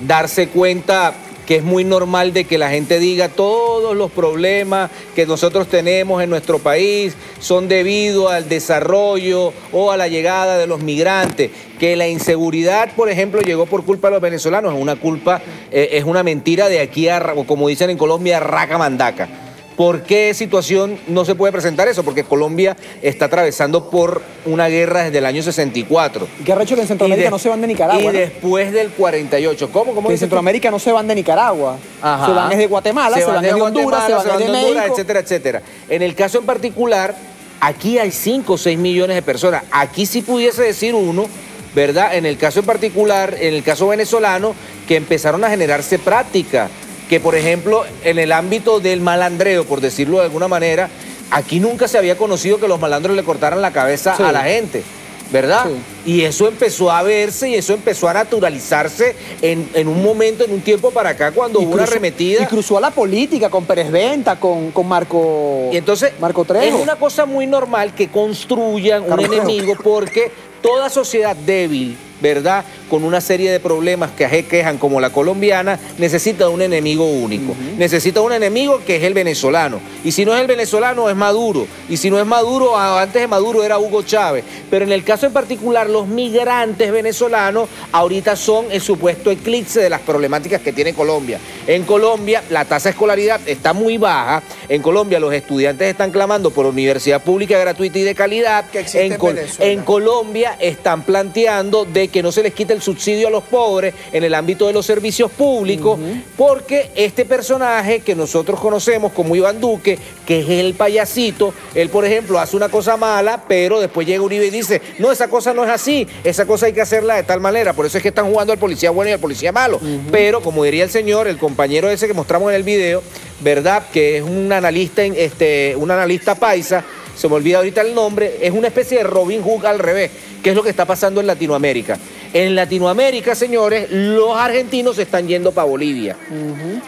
darse cuenta que es muy normal de que la gente diga todos los problemas que nosotros tenemos en nuestro país son debido al desarrollo o a la llegada de los migrantes, que la inseguridad, por ejemplo, llegó por culpa de los venezolanos, es una culpa, eh, es una mentira de aquí a, como dicen en Colombia, raca mandaca. ¿Por qué situación no se puede presentar eso? Porque Colombia está atravesando por una guerra desde el año 64. ¿Qué ha hecho que en Centroamérica de- no se van de Nicaragua? Y ¿no? después del 48. ¿Cómo? ¿Cómo Que en tú? Centroamérica no se van de Nicaragua. Ajá. Se van desde Guatemala, se, van desde Honduras, se van desde Honduras, México. etcétera, etcétera. En el caso en particular, aquí hay 5 o 6 millones de personas. Aquí sí pudiese decir uno, ¿verdad? En el caso en particular, en el caso venezolano, que empezaron a generarse prácticas. Que, por ejemplo, en el ámbito del malandreo, por decirlo de alguna manera, aquí nunca se había conocido que los malandros le cortaran la cabeza Sí. a la gente. ¿Verdad? Y eso empezó a verse y eso empezó a naturalizarse en, en un momento, en un tiempo para acá, cuando hubo una arremetida. Y cruzó a la política con Pérez Venta, con, con Marco. Y entonces Marco es Trejo. una cosa muy normal que construyan un Carlos enemigo porque toda sociedad débil, ¿verdad? Con una serie de problemas que quejan como la colombiana, necesita un enemigo único. Necesita un enemigo que es el venezolano. Y si no es el venezolano, es Maduro. Y si no es Maduro, antes de Maduro era Hugo Chávez. Pero en el caso en particular, los migrantes venezolanos ahorita son el supuesto eclipse de las problemáticas que tiene Colombia. En Colombia, la tasa de escolaridad está muy baja. En Colombia, los estudiantes están clamando por universidad pública gratuita y de calidad. existe en, en Colombia están planteando de que no se les quite el subsidio a los pobres en el ámbito de los servicios públicos, porque este personaje que nosotros conocemos como Iván Duque, que es el payasito, él por ejemplo hace una cosa mala, pero después llega Uribe y dice, no, esa cosa no es así, esa cosa hay que hacerla de tal manera, por eso es que están jugando al policía bueno y al policía malo. Pero como diría el señor, el compañero ese que mostramos en el video, ¿verdad? Que es un analista, en- este, un analista paisa, se me olvida ahorita el nombre, es una especie de Robin Hood al revés, que es lo que está pasando en Latinoamérica. En Latinoamérica, señores, los argentinos se están yendo para Bolivia,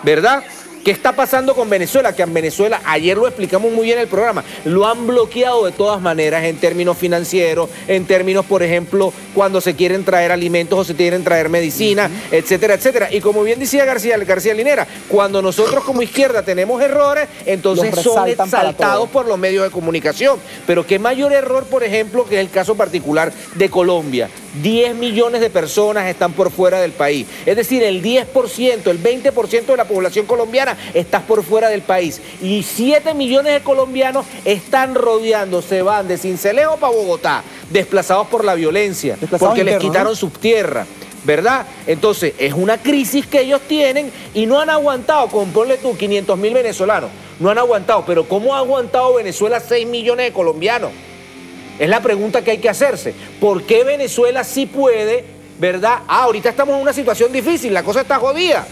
¿verdad? ¿Qué está pasando con Venezuela? Que en Venezuela, ayer lo explicamos muy bien en el programa, lo han bloqueado de todas maneras en términos financieros, en términos, por ejemplo, cuando se quieren traer alimentos o se quieren traer medicina, etcétera, etcétera. Y como bien decía García, García Linera, cuando nosotros como izquierda tenemos errores, entonces son exaltados por los medios de comunicación. Pero qué mayor error, por ejemplo, que es el caso particular de Colombia. 10 millones de personas están por fuera del país. Es decir, el 10%, el 20% de la población colombiana está por fuera del país. Y 7 millones de colombianos están rodeando, se van de Cincelejo para Bogotá, desplazados por la violencia, Desplazados porque les quitaron ¿no? sus tierras. ¿verdad? Entonces, es una crisis que ellos tienen y no han aguantado, con ponle tú 500 mil venezolanos, no han aguantado, pero ¿cómo ha aguantado Venezuela 6 millones de colombianos? Es la pregunta que hay que hacerse. ¿Por qué Venezuela sí puede, verdad? Ah, ahorita estamos en una situación difícil, la cosa está jodida.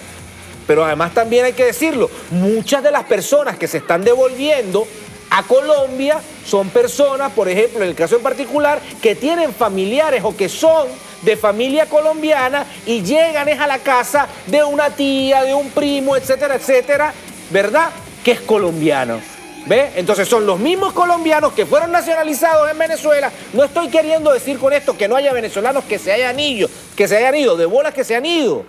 Pero además también hay que decirlo, muchas de las personas que se están devolviendo a Colombia son personas, por ejemplo, en el caso en particular, que tienen familiares o que son de familia colombiana y llegan es a la casa de una tía, de un primo, etcétera, etcétera, ¿verdad? Que es colombiano. ¿Ve? Entonces son los mismos colombianos que fueron nacionalizados en Venezuela. No estoy queriendo decir con esto que no haya venezolanos que se hayan ido, que se hayan ido, de bolas que se han ido.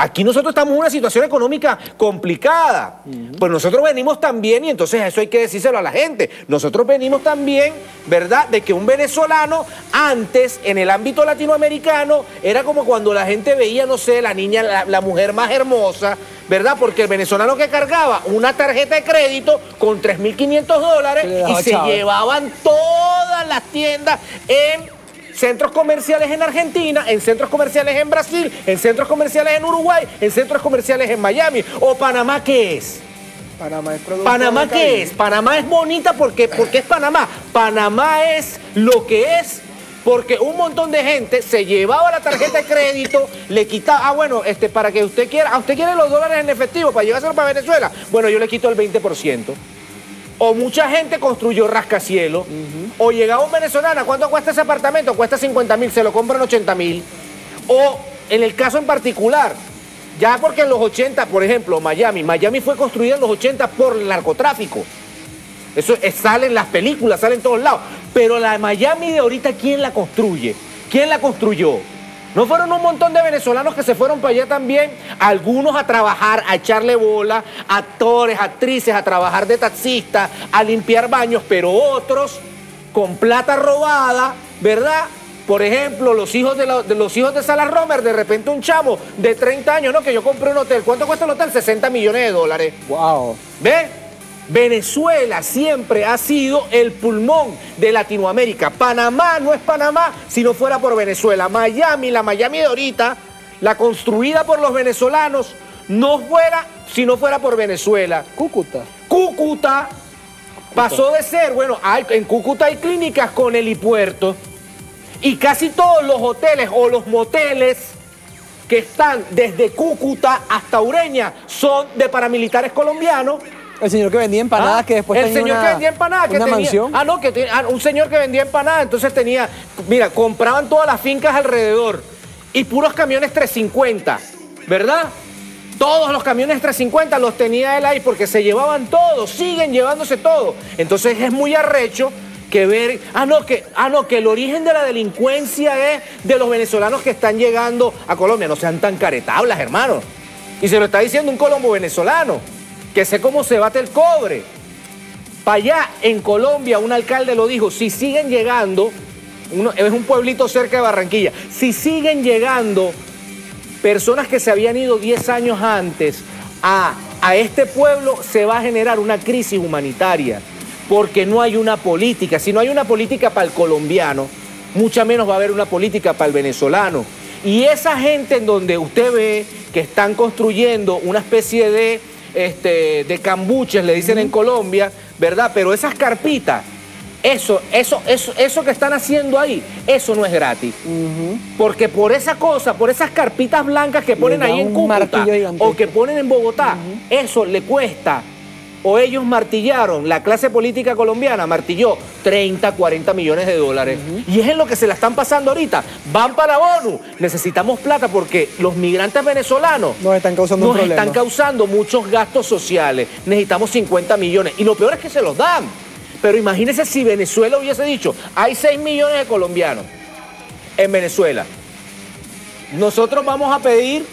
Aquí nosotros estamos en una situación económica complicada. Pues nosotros venimos también, y entonces eso hay que decírselo a la gente, nosotros venimos también, ¿verdad?, de que un venezolano antes, en el ámbito latinoamericano, era como cuando la gente veía, no sé, la niña, la, la mujer más hermosa, ¿verdad? Porque el venezolano que cargaba una tarjeta de crédito con 3.500 dólares y se llevaban todas las tiendas en centros comerciales en Argentina, en centros comerciales en Brasil, en centros comerciales en Uruguay, en centros comerciales en Miami. ¿O Panamá qué es? Panamá es producto ¿Panamá qué Caribe. es? Panamá es bonita porque, porque es Panamá. Panamá es lo que es. Porque un montón de gente se llevaba la tarjeta de crédito, le quitaba, ah, bueno, este, para que usted quiera, ah, usted quiere los dólares en efectivo para llevárselo para Venezuela. Bueno, yo le quito el 20%. O mucha gente construyó rascacielos. O llegaba un venezolano, ¿cuánto cuesta ese apartamento? Cuesta 50 mil, se lo compran 80 mil. O en el caso en particular, ya porque en los 80, por ejemplo, Miami, Miami fue construida en los 80 por el narcotráfico. Eso es- sale en las películas, sale en todos lados. Pero la Miami de ahorita, ¿quién la construye? ¿Quién la construyó? ¿No fueron un montón de venezolanos que se fueron para allá también? Algunos a trabajar, a echarle bola, actores, actrices, a trabajar de taxista, a limpiar baños, pero otros con plata robada, ¿verdad? Por ejemplo, los hijos de, la- de los hijos de Salah Romer, de repente un chamo de 30 años, ¿no? Que yo compré un hotel. ¿Cuánto cuesta el hotel? 60 millones de dólares. Wow. ¿Ve? Venezuela siempre ha sido el pulmón de Latinoamérica. Panamá no es Panamá si no fuera por Venezuela. Miami, la Miami de ahorita, la construida por los venezolanos, no fuera si no fuera por Venezuela. Cúcuta. Cúcuta pasó de ser, bueno, hay- en Cúcuta hay clínicas con helipuerto y casi todos los hoteles o los moteles que están desde Cúcuta hasta Ureña son de paramilitares colombianos. El señor que vendía empanadas Ah, que después el tenía señor una- que vendía empanadas que una tenía mansión. ah no que tenía- ah, un señor que vendía empanadas entonces tenía mira compraban todas las fincas alrededor y puros camiones 350 verdad todos los camiones 350 los tenía él ahí porque se llevaban todos siguen llevándose todo. Entonces es muy arrecho que ver ah no que ah no que el origen de la delincuencia es de los venezolanos que están llegando a Colombia. No sean tan caretablas hermano. Y se lo está diciendo un colombo venezolano que sé cómo se bate el cobre. Para allá, en Colombia, un alcalde lo dijo, si siguen llegando, es un pueblito cerca de Barranquilla, si siguen llegando personas que se habían ido 10 años antes a, a este pueblo, se va a generar una crisis humanitaria, porque no hay una política. Si no hay una política para el colombiano, mucha menos va a haber una política para el venezolano. Y esa gente en donde usted ve que están construyendo una especie de, este, de cambuches, le dicen en Colombia, ¿verdad? Pero esas carpitas, eso, eso, eso, eso que están haciendo ahí, eso no es gratis. Porque por esa cosa, por esas carpitas blancas que ponen ahí en Cúcuta o que ponen en Bogotá, eso le cuesta. O ellos martillaron, la clase política colombiana martilló 30, 40 millones de dólares. Y es en lo que se la están pasando ahorita. Van para la ONU. Necesitamos plata porque los migrantes venezolanos Nos están causando nos están causando muchos gastos sociales. Necesitamos 50 millones. Y lo peor es que se los dan. Pero imagínense si Venezuela hubiese dicho, hay 6 millones de colombianos en Venezuela. Nosotros vamos a pedir,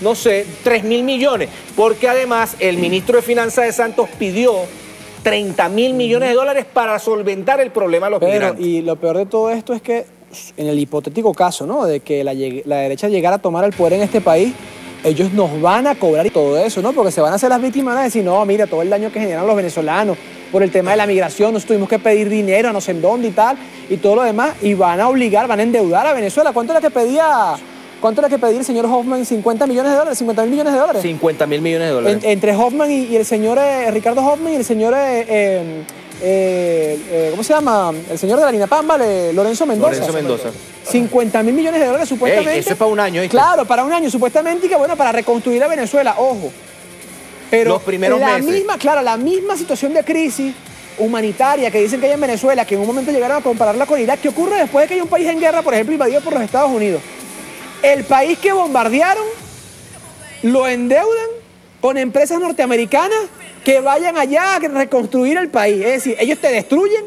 no sé, 3 mil millones. Porque además el ministro de Finanzas de Santos pidió 30 mil millones de dólares para solventar el problema de los Pero, migrantes. y lo peor de todo esto es que en el hipotético caso, ¿no? De que la, la derecha llegara a tomar el poder en este país, ellos nos van a cobrar y todo eso, ¿no? Porque se van a hacer las víctimas, van a decir, no, mira, todo el daño que generan los venezolanos por el tema de la migración, nos tuvimos que pedir dinero a no sé en dónde y tal, y todo lo demás, y van a obligar, van a endeudar a Venezuela. ¿Cuánto era que pedía ¿Cuánto era que pedir el señor Hoffman? 50 millones de dólares, 50 mil millones de dólares. 50 mil millones de dólares. En- entre Hoffman y, y el señor eh, Ricardo Hoffman y el señor, eh, eh, eh, ¿cómo se llama? El señor de la Linapamba, le- Lorenzo Mendoza. Lorenzo Mendoza. 50 mil millones de dólares supuestamente. Ey, eso es para un año, ¿viste? Claro, para un año, supuestamente, y que bueno, para reconstruir a Venezuela, ojo. Pero Los primeros la meses. misma, claro, la misma situación de crisis humanitaria que dicen que hay en Venezuela, que en un momento llegaron a compararla con Irak, que ocurre después de que hay un país en guerra, por ejemplo, invadido por los Estados Unidos. El país que bombardearon lo endeudan con empresas norteamericanas que vayan allá a reconstruir el país. Es decir, ellos te destruyen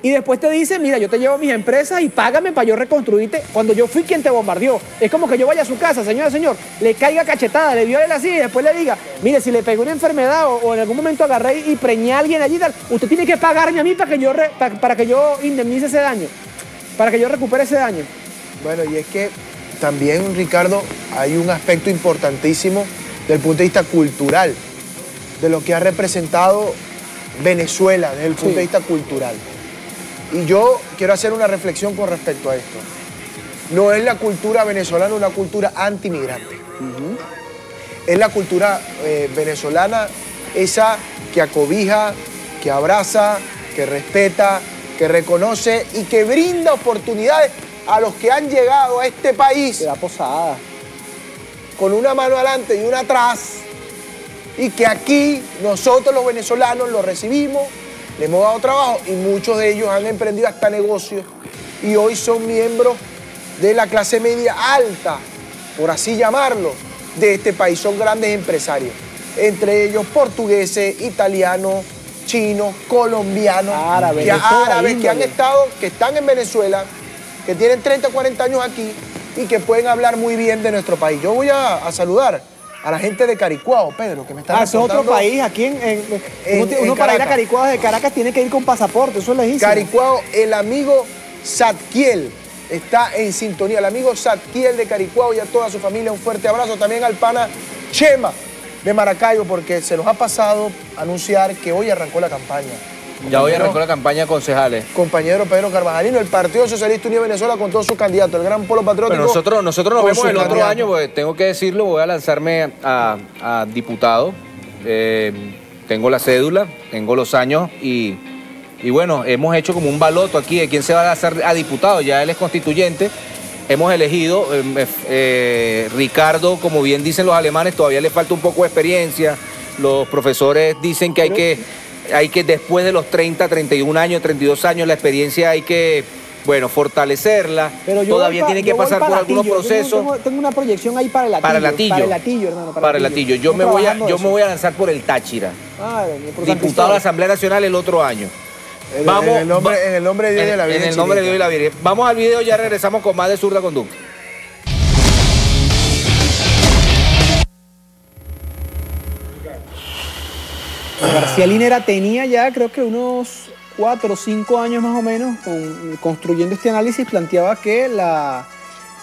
y después te dicen, mira, yo te llevo mis empresas y págame para yo reconstruirte cuando yo fui quien te bombardeó. Es como que yo vaya a su casa, señora, señor, le caiga cachetada, le viole así y después le diga, mire, si le pegó una enfermedad o, en algún momento agarré y preñé a alguien allí, usted tiene que pagarme a mí para que yo, para que yo indemnice ese daño, para que yo recupere ese daño. Bueno, y es que también, Ricardo, hay un aspecto importantísimo del punto de vista cultural, de lo que ha representado Venezuela desde el punto de vista cultural. Y yo quiero hacer una reflexión con respecto a esto. No es la cultura venezolana una cultura antimigrante. Es la cultura eh, venezolana esa que acobija, que abraza, que respeta, que reconoce y que brinda oportunidades a los que han llegado a este país. Da posada. Con una mano adelante y una atrás. Y que aquí nosotros los venezolanos los recibimos, le hemos dado trabajo y muchos de ellos han emprendido hasta negocios y hoy son miembros de la clase media alta, por así llamarlo, de este país. Son grandes empresarios, entre ellos portugueses, italianos, chinos, colombianos, Árabes, que, de árabes que han estado, que están en Venezuela, que tienen 30, 40 años aquí y que pueden hablar muy bien de nuestro país. Yo voy a, a saludar a la gente de Caricuao, Pedro, que me está Ah, es otro país. Aquí en, en- En- uno, para ir a. Caricuao de Caracas tiene que ir con pasaporte, eso es lejísimo. Caricuao, el amigo Satkiel está en sintonía. El amigo Satkiel de Caricuao y a toda su familia un fuerte abrazo. También al pana Chema de Maracaibo, porque se nos ha pasado anunciar que hoy arrancó la campaña. Ya hoy arrancó la campaña de concejales. Compañero Pedro Carvajalino, el Partido Socialista Unido de Venezuela con todos sus candidatos, el gran polo patriótico. Nosotros, nosotros nos vemos el otro candidatos. año, porque tengo que decirlo, voy a lanzarme a, a diputado. Eh, tengo la cédula, tengo los años y, y bueno, hemos hecho como un baloto aquí de quién se va a hacer a diputado. Ya él es constituyente. Hemos elegido, eh, eh, Ricardo, como bien dicen los alemanes, todavía le falta un poco de experiencia. Los profesores dicen que hay que, hay que después de los 30, 31 años, 32 años, la experiencia hay que, bueno, fortalecerla. Pero yo Todavía pa- tiene que pasar pa' por algunos Latillo. Yo tengo- procesos. Tengo, tengo una proyección ahí para el latillo. Para el latillo. Para el latillo, hermano. Para el latillo. Yo me voy a, yo eso. me voy a lanzar por el Táchira. Madre mía, por San Diputado de la. Asamblea Nacional el otro año. En- en el nombre- en el nombre de Dios y de la Virgen En el nombre de. Dios y la Virgen. Vamos al video, ya regresamos con más de Zurda Conducta. García Linera tenía ya creo que unos cuatro o cinco años más o menos con- construyendo este análisis, planteaba que, la,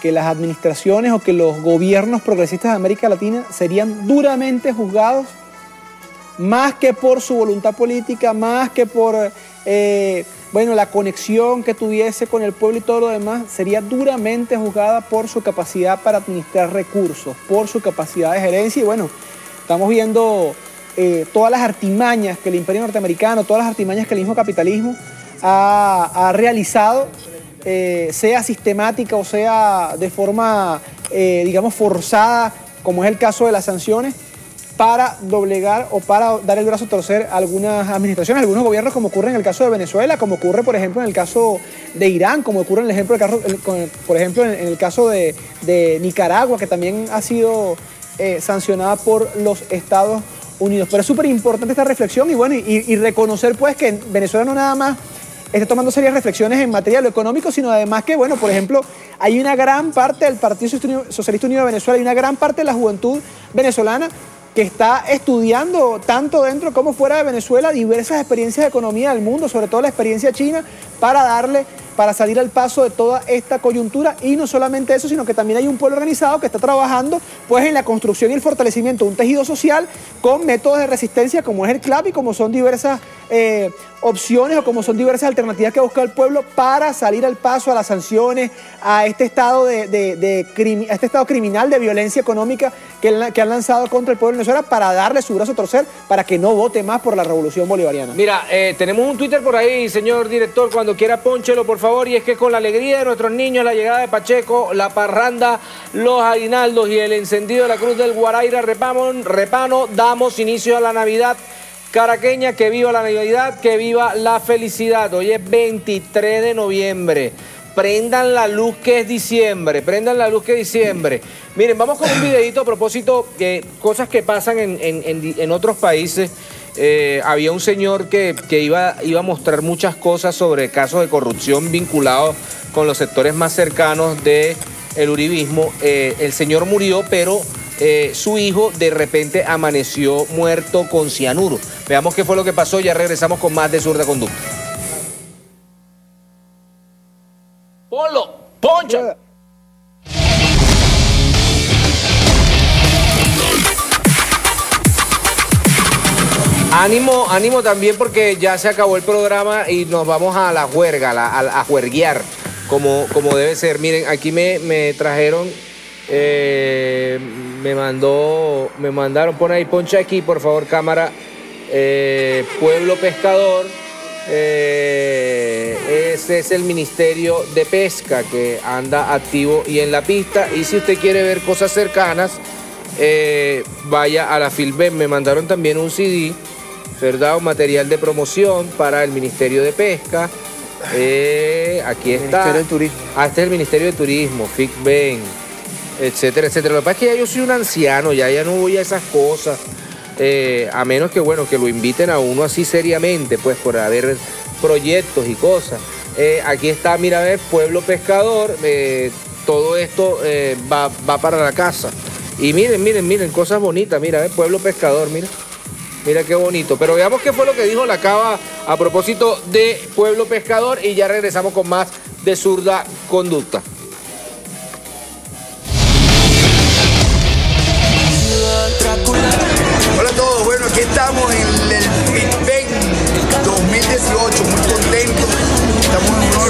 que las administraciones o que los gobiernos progresistas de América Latina serían duramente juzgados más que por su voluntad política, más que por eh, bueno, la conexión que tuviese con el pueblo y todo lo demás, sería duramente juzgada por su capacidad para administrar recursos, por su capacidad de gerencia. Y bueno, estamos viendo eh, todas las artimañas que el imperio norteamericano, todas las artimañas que el mismo capitalismo ha, realizado, eh, sea sistemática o sea de forma, eh, digamos, forzada, como es el caso de las sanciones, para doblegar o para dar el brazo a torcer a algunas administraciones, algunos gobiernos, como ocurre en el caso de Venezuela, como ocurre, por ejemplo, en el caso de Irán, como ocurre en el ejemplo, por ejemplo, en el caso de, Nicaragua, que también ha sido sancionada por los Estados Unidos. Pero es súper importante esta reflexión y bueno, y, reconocer pues que en Venezuela no nada más está tomando serias reflexiones en materia de lo económico, sino además que, bueno, por ejemplo, hay una gran parte del Partido Socialista Unido de Venezuela y una gran parte de la juventud venezolana que está estudiando tanto dentro como fuera de Venezuela diversas experiencias de economía del mundo, sobre todo la experiencia china, para darle, para salir al paso de toda esta coyuntura. Y no solamente eso, sino que también hay un pueblo organizado que está trabajando pues, en la construcción y el fortalecimiento de un tejido social con métodos de resistencia como es el CLAP y como son diversas eh, opciones o como son diversas alternativas que busca el pueblo para salir al paso a las sanciones, a este estado, de, este estado criminal de violencia económica que, han lanzado contra el pueblo de Venezuela para darle su brazo a torcer para que no vote más por la revolución bolivariana. Mira, eh, tenemos un Twitter por ahí, señor director, cuando quiera pónchelo, por favor, y es que con la alegría de nuestros niños, la llegada de Pacheco, la parranda, los aguinaldos y el encendido de la cruz del Guaraira Repano, damos inicio a la Navidad caraqueña, que viva la Navidad, que viva la felicidad. Hoy es 23 de noviembre. Prendan la luz que es diciembre, prendan la luz que es diciembre. Miren, vamos con un videito a propósito de cosas que pasan en, otros países. Eh, había un señor que, iba, iba a mostrar muchas cosas sobre casos de corrupción vinculados con los sectores más cercanos del el uribismo. Eh, el señor murió, pero eh, su hijo de repente amaneció muerto con cianuro. Veamos qué fue lo que pasó, ya regresamos con más de Zurda Conducta. Ponlo, poncha. Ánimo, ánimo también porque ya se acabó el programa y nos vamos a la juerga, a, a- a juerguear, como, como debe ser. Miren, aquí me, me trajeron, eh, me mandó, me mandaron, pon ahí, poncha aquí, por favor, cámara, eh, Pueblo Pescador. Eh, ese es el Ministerio de Pesca que anda activo y en la pista. Y si usted quiere ver cosas cercanas, eh, vaya a la Filben. Me mandaron también un CD, ¿verdad? Un material de promoción para el Ministerio de Pesca. Eh, aquí está. Ministerio de Turismo. Ah, este es el Ministerio de Turismo, FICBEN, etcétera, etcétera. Lo que pasa es que ya yo soy un anciano, ya, ya no voy a esas cosas. eh, a menos que, bueno, que lo inviten a uno así seriamente, pues por haber proyectos y cosas. Eh, aquí está, mira, ver, Pueblo Pescador, eh, todo esto va, va para la casa. Y miren, miren, miren, cosas bonitas, mira, ver, Pueblo Pescador, mira. Mira qué bonito. Pero veamos qué fue lo que dijo la cava a propósito de Pueblo Pescador y ya regresamos con más de zurda conducta. Aquí estamos en el FitBen 2018, muy contentos.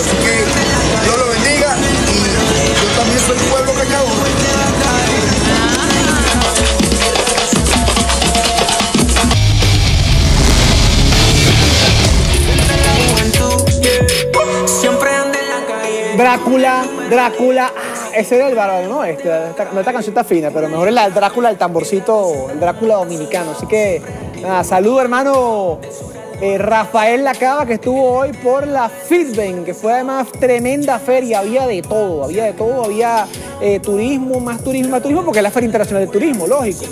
Así que Dios lo bendiga y yo también soy pueblo. Drácula, Drácula. ah, Ese era el bárbaro, ¿no? Este, esta, no, esta canción está fina, pero mejor es la Drácula, el tamborcito, el Drácula dominicano. Así que, nada, saludo, hermano eh, Rafael Lacaba, que estuvo hoy por la Fitben, que fue además tremenda feria. Había de todo, había de todo. Había eh, turismo, más turismo, más turismo, porque es la Feria Internacional de Turismo, lógico.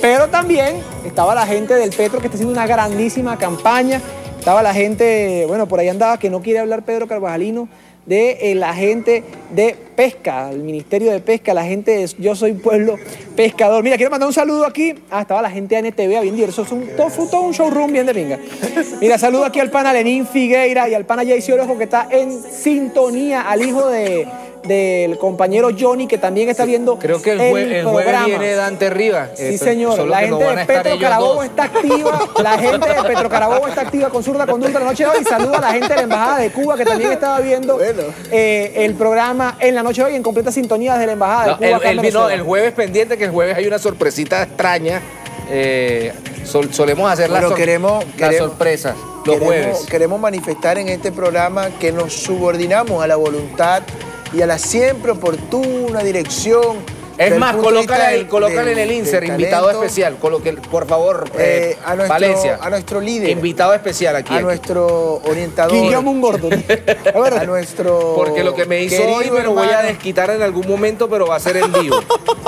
Pero también estaba la gente del Petro, que está haciendo una grandísima campaña. Estaba la gente, bueno, por ahí andaba, que no quiere hablar Pedro Carvajalino, de eh, la gente de pesca, el Ministerio de Pesca, la gente de Yo Soy Pueblo Pescador. Mira, quiero mandar un saludo aquí. Ah, estaba la gente de NTV, bien diverso. Es un, todo, un showroom bien de pinga. Mira, saludo aquí al pana Lenín Figueira y al pana Jayce Orojo, que está en sintonía, al hijo de, del compañero Johnny, que también está viendo Creo que el, jue- el jueves programa. viene Dante Rivas. Sí, Eh, señor. solo La no gente de estar Petro ellos Carabobo dos. está activa. La gente de Petro Carabobo está activa con zurda conducta la noche de hoy. Saluda a la gente de la Embajada de Cuba que también estaba viendo eh, el programa en la noche de hoy en completa sintonía desde la Embajada de Cuba. el, no, el jueves pendiente, que el jueves hay una sorpresita extraña. Eh, sol- solemos hacer las, sor- queremos- las queremos- sorpresas los queremos, jueves. Queremos manifestar en este programa que nos subordinamos a la voluntad y a la siempre oportuna dirección. Es más, el- colócale en el insert, del invitado especial. Coloque, por favor, eh, eh, a, nuestro, Valencia. a nuestro líder. Invitado especial aquí. A aquí. nuestro orientador. Guillermo un gordo. a nuestro. Porque lo que me hizo hoy me lo voy a desquitar en algún momento, pero va a ser en vivo.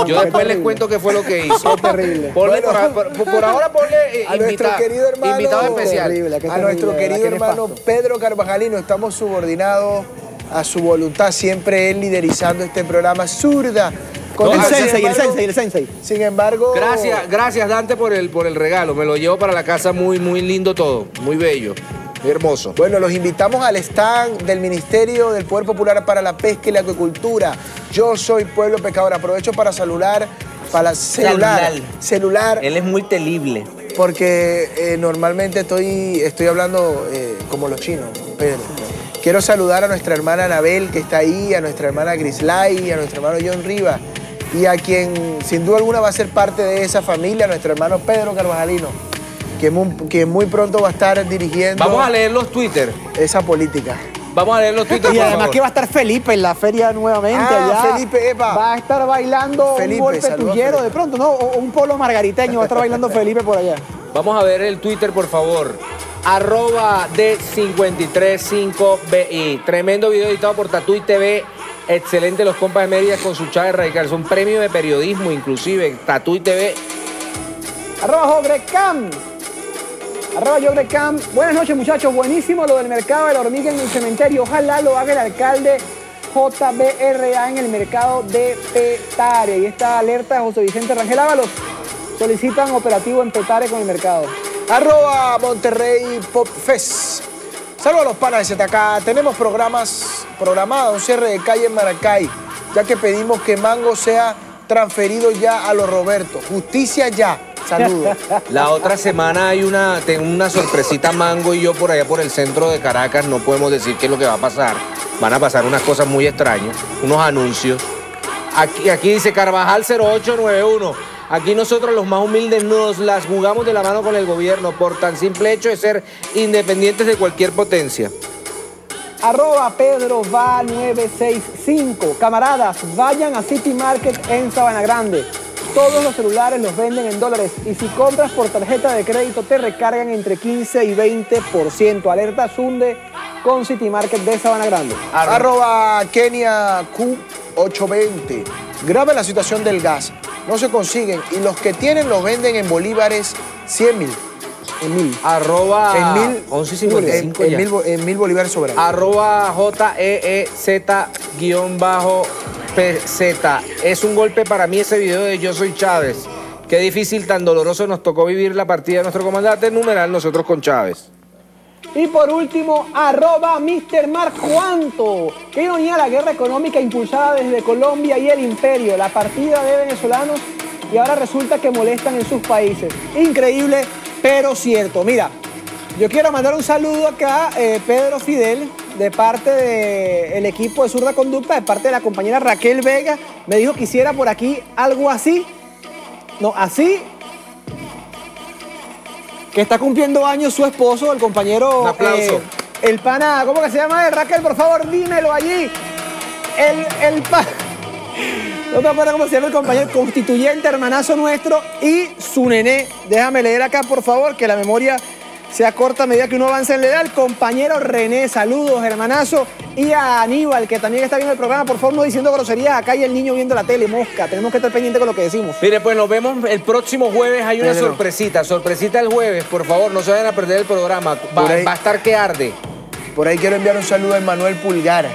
Yo después les cuento qué fue lo que hizo. terrible. Ponle Bueno. por, por- por ahora ponle eh, A nuestro invita- querido hermano, invitado especial. Terrible, a terrible, nuestro querido hermano. Pedro Carvajalino, estamos subordinados a su voluntad, siempre él liderizando este programa zurda. Con el sin sensei, el embargo- sensei, el sensei. Sin embargo, Gracias, gracias Dante por el, por el regalo. Me lo llevo para la casa muy, muy lindo todo. Muy bello. Muy hermoso. Bueno, los invitamos al stand del Ministerio del Poder Popular para la Pesca y la Acuicultura. Yo soy Pueblo Pecador. Aprovecho para saludar, para celular, celular, Él es muy telible. porque eh, normalmente estoy, estoy hablando eh, como los chinos, Pedro. Quiero saludar a nuestra hermana Anabel, que está ahí, a nuestra hermana Grislay, a nuestro hermano John Rivas, y a quien sin duda alguna va a ser parte de esa familia, nuestro hermano Pedro Carvajalino, que muy, que muy pronto va a estar dirigiendo Vamos a leer los Twitter. esa política. Vamos a leer los Twitter, Y por además favor. que va a estar Felipe en la feria nuevamente Ah, allá. Felipe, epa. Va a estar bailando Felipe, un golpe tuyero de pronto, ¿no? O un polo margariteño va a estar bailando Felipe por allá. Vamos a ver el Twitter, por favor. Arroba D535BI. Tremendo video editado por Tatuy TV. Excelente los compas de Mérida con su Chávez Radical. Es un premio de periodismo, inclusive. Tatuy TV. Arroba Jogrecam. Arroba Jogrecam. Buenas noches, muchachos. Buenísimo lo del mercado de la hormiga en el cementerio. Ojalá lo haga el alcalde JBRA en el mercado de Petare. Y esta alerta de José Vicente Rangel Ábalos. Solicitan operativo en Petare con el mercado. Arroba Monterrey Pop Fest. Saludos a los panas de ZK. Tenemos programas programados, un cierre de calle en Maracay, ya que pedimos que Mango sea transferido ya a los Roberto. Justicia ya. Saludos. La otra semana hay una, una sorpresita Mango y yo por allá por el centro de Caracas. No podemos decir qué es lo que va a pasar. Van a pasar unas cosas muy extrañas, unos anuncios. Aquí, aquí dice Carvajal 0891. Aquí nosotros los más humildes nos las jugamos de la mano con el gobierno por tan simple hecho de ser independientes de cualquier potencia. Arroba Pedro va 965. Camaradas, vayan a City Market en Sabana Grande. Todos los celulares los venden en dólares y si compras por tarjeta de crédito te recargan entre 15 y 20%. Alerta Sunde con City Market de Sabana Grande. Arroba Kenia Q820. Grave la situación del gas. No se consiguen y los que tienen los venden en bolívares 100 mil. En mil. Arroba En mil. 1155 en, mil, en mil bolívares soberanos. Arroba J-E-E-Z-PZ. Es un golpe para mí ese video de Yo Soy Chávez. Qué difícil, tan doloroso nos tocó vivir la partida de nuestro comandante numeral nosotros con Chávez. Y por último, arroba Mr. Mark Juanto. Qué ironía la guerra económica impulsada desde Colombia y el imperio, la partida de venezolanos y ahora resulta que molestan en sus países. Increíble, pero cierto. Mira, yo quiero mandar un saludo acá, eh, Pedro Fidel, de parte del equipo de Zurda Conducta, de parte de la compañera Raquel Vega. Me dijo que hiciera por aquí algo así. No, así que está cumpliendo años su esposo, el compañero. Un aplauso. eh, el pana, ¿cómo que se llama? él? Raquel, por favor, dímelo allí. El, el pana. No me acuerdo cómo se llama el compañero constituyente, hermanazo nuestro, y su nené. Déjame leer acá, por favor, que la memoria se acorta a medida que uno avanza en la edad. El compañero René, saludos, hermanazo. Y a Aníbal, que también está viendo el programa, por favor, no diciendo groserías acá y el niño viendo la tele, mosca. Tenemos que estar pendientes con lo que decimos. Mire, pues nos vemos el próximo jueves. Hay una Pedro. sorpresita, sorpresita el jueves. Por favor, no se vayan a perder el programa. Va, ahí. va a estar que arde. Por ahí quiero enviar un saludo a Manuel Pulgar,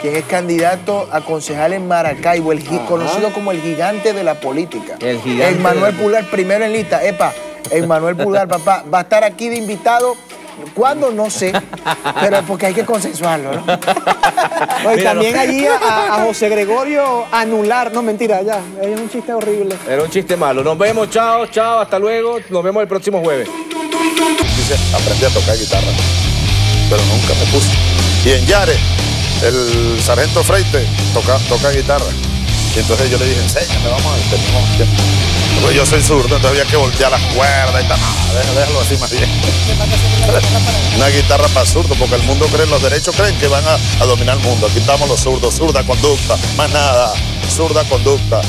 quien es candidato a concejal en Maracaibo, el conocido como el gigante de la política. El gigante Manuel Pulgar, primero en lista. Epa, Manuel Pulgar, papá, va a estar aquí de invitado. ¿Cuándo? No sé, pero porque hay que consensuarlo, ¿no? Oye, también allí a, a José Gregorio anular, no mentira, ya, es un chiste horrible. Era un chiste malo. Nos vemos, chao, chao, hasta luego. Nos vemos el próximo jueves. Dice, aprendí a tocar guitarra, pero nunca me puse. Y en Yare, el sargento Freite toca, toca guitarra. Y entonces yo le dije, enséñame, vamos a ver, tenemos tiempo. Pero yo soy zurdo, entonces había que voltear las cuerdas y tal. No, déjalo, déjalo así más bien. Una guitarra para zurdo, porque el mundo cree, los derechos creen que van a, a dominar el mundo. Aquí estamos los zurdos, zurda conducta, más nada, zurda conducta.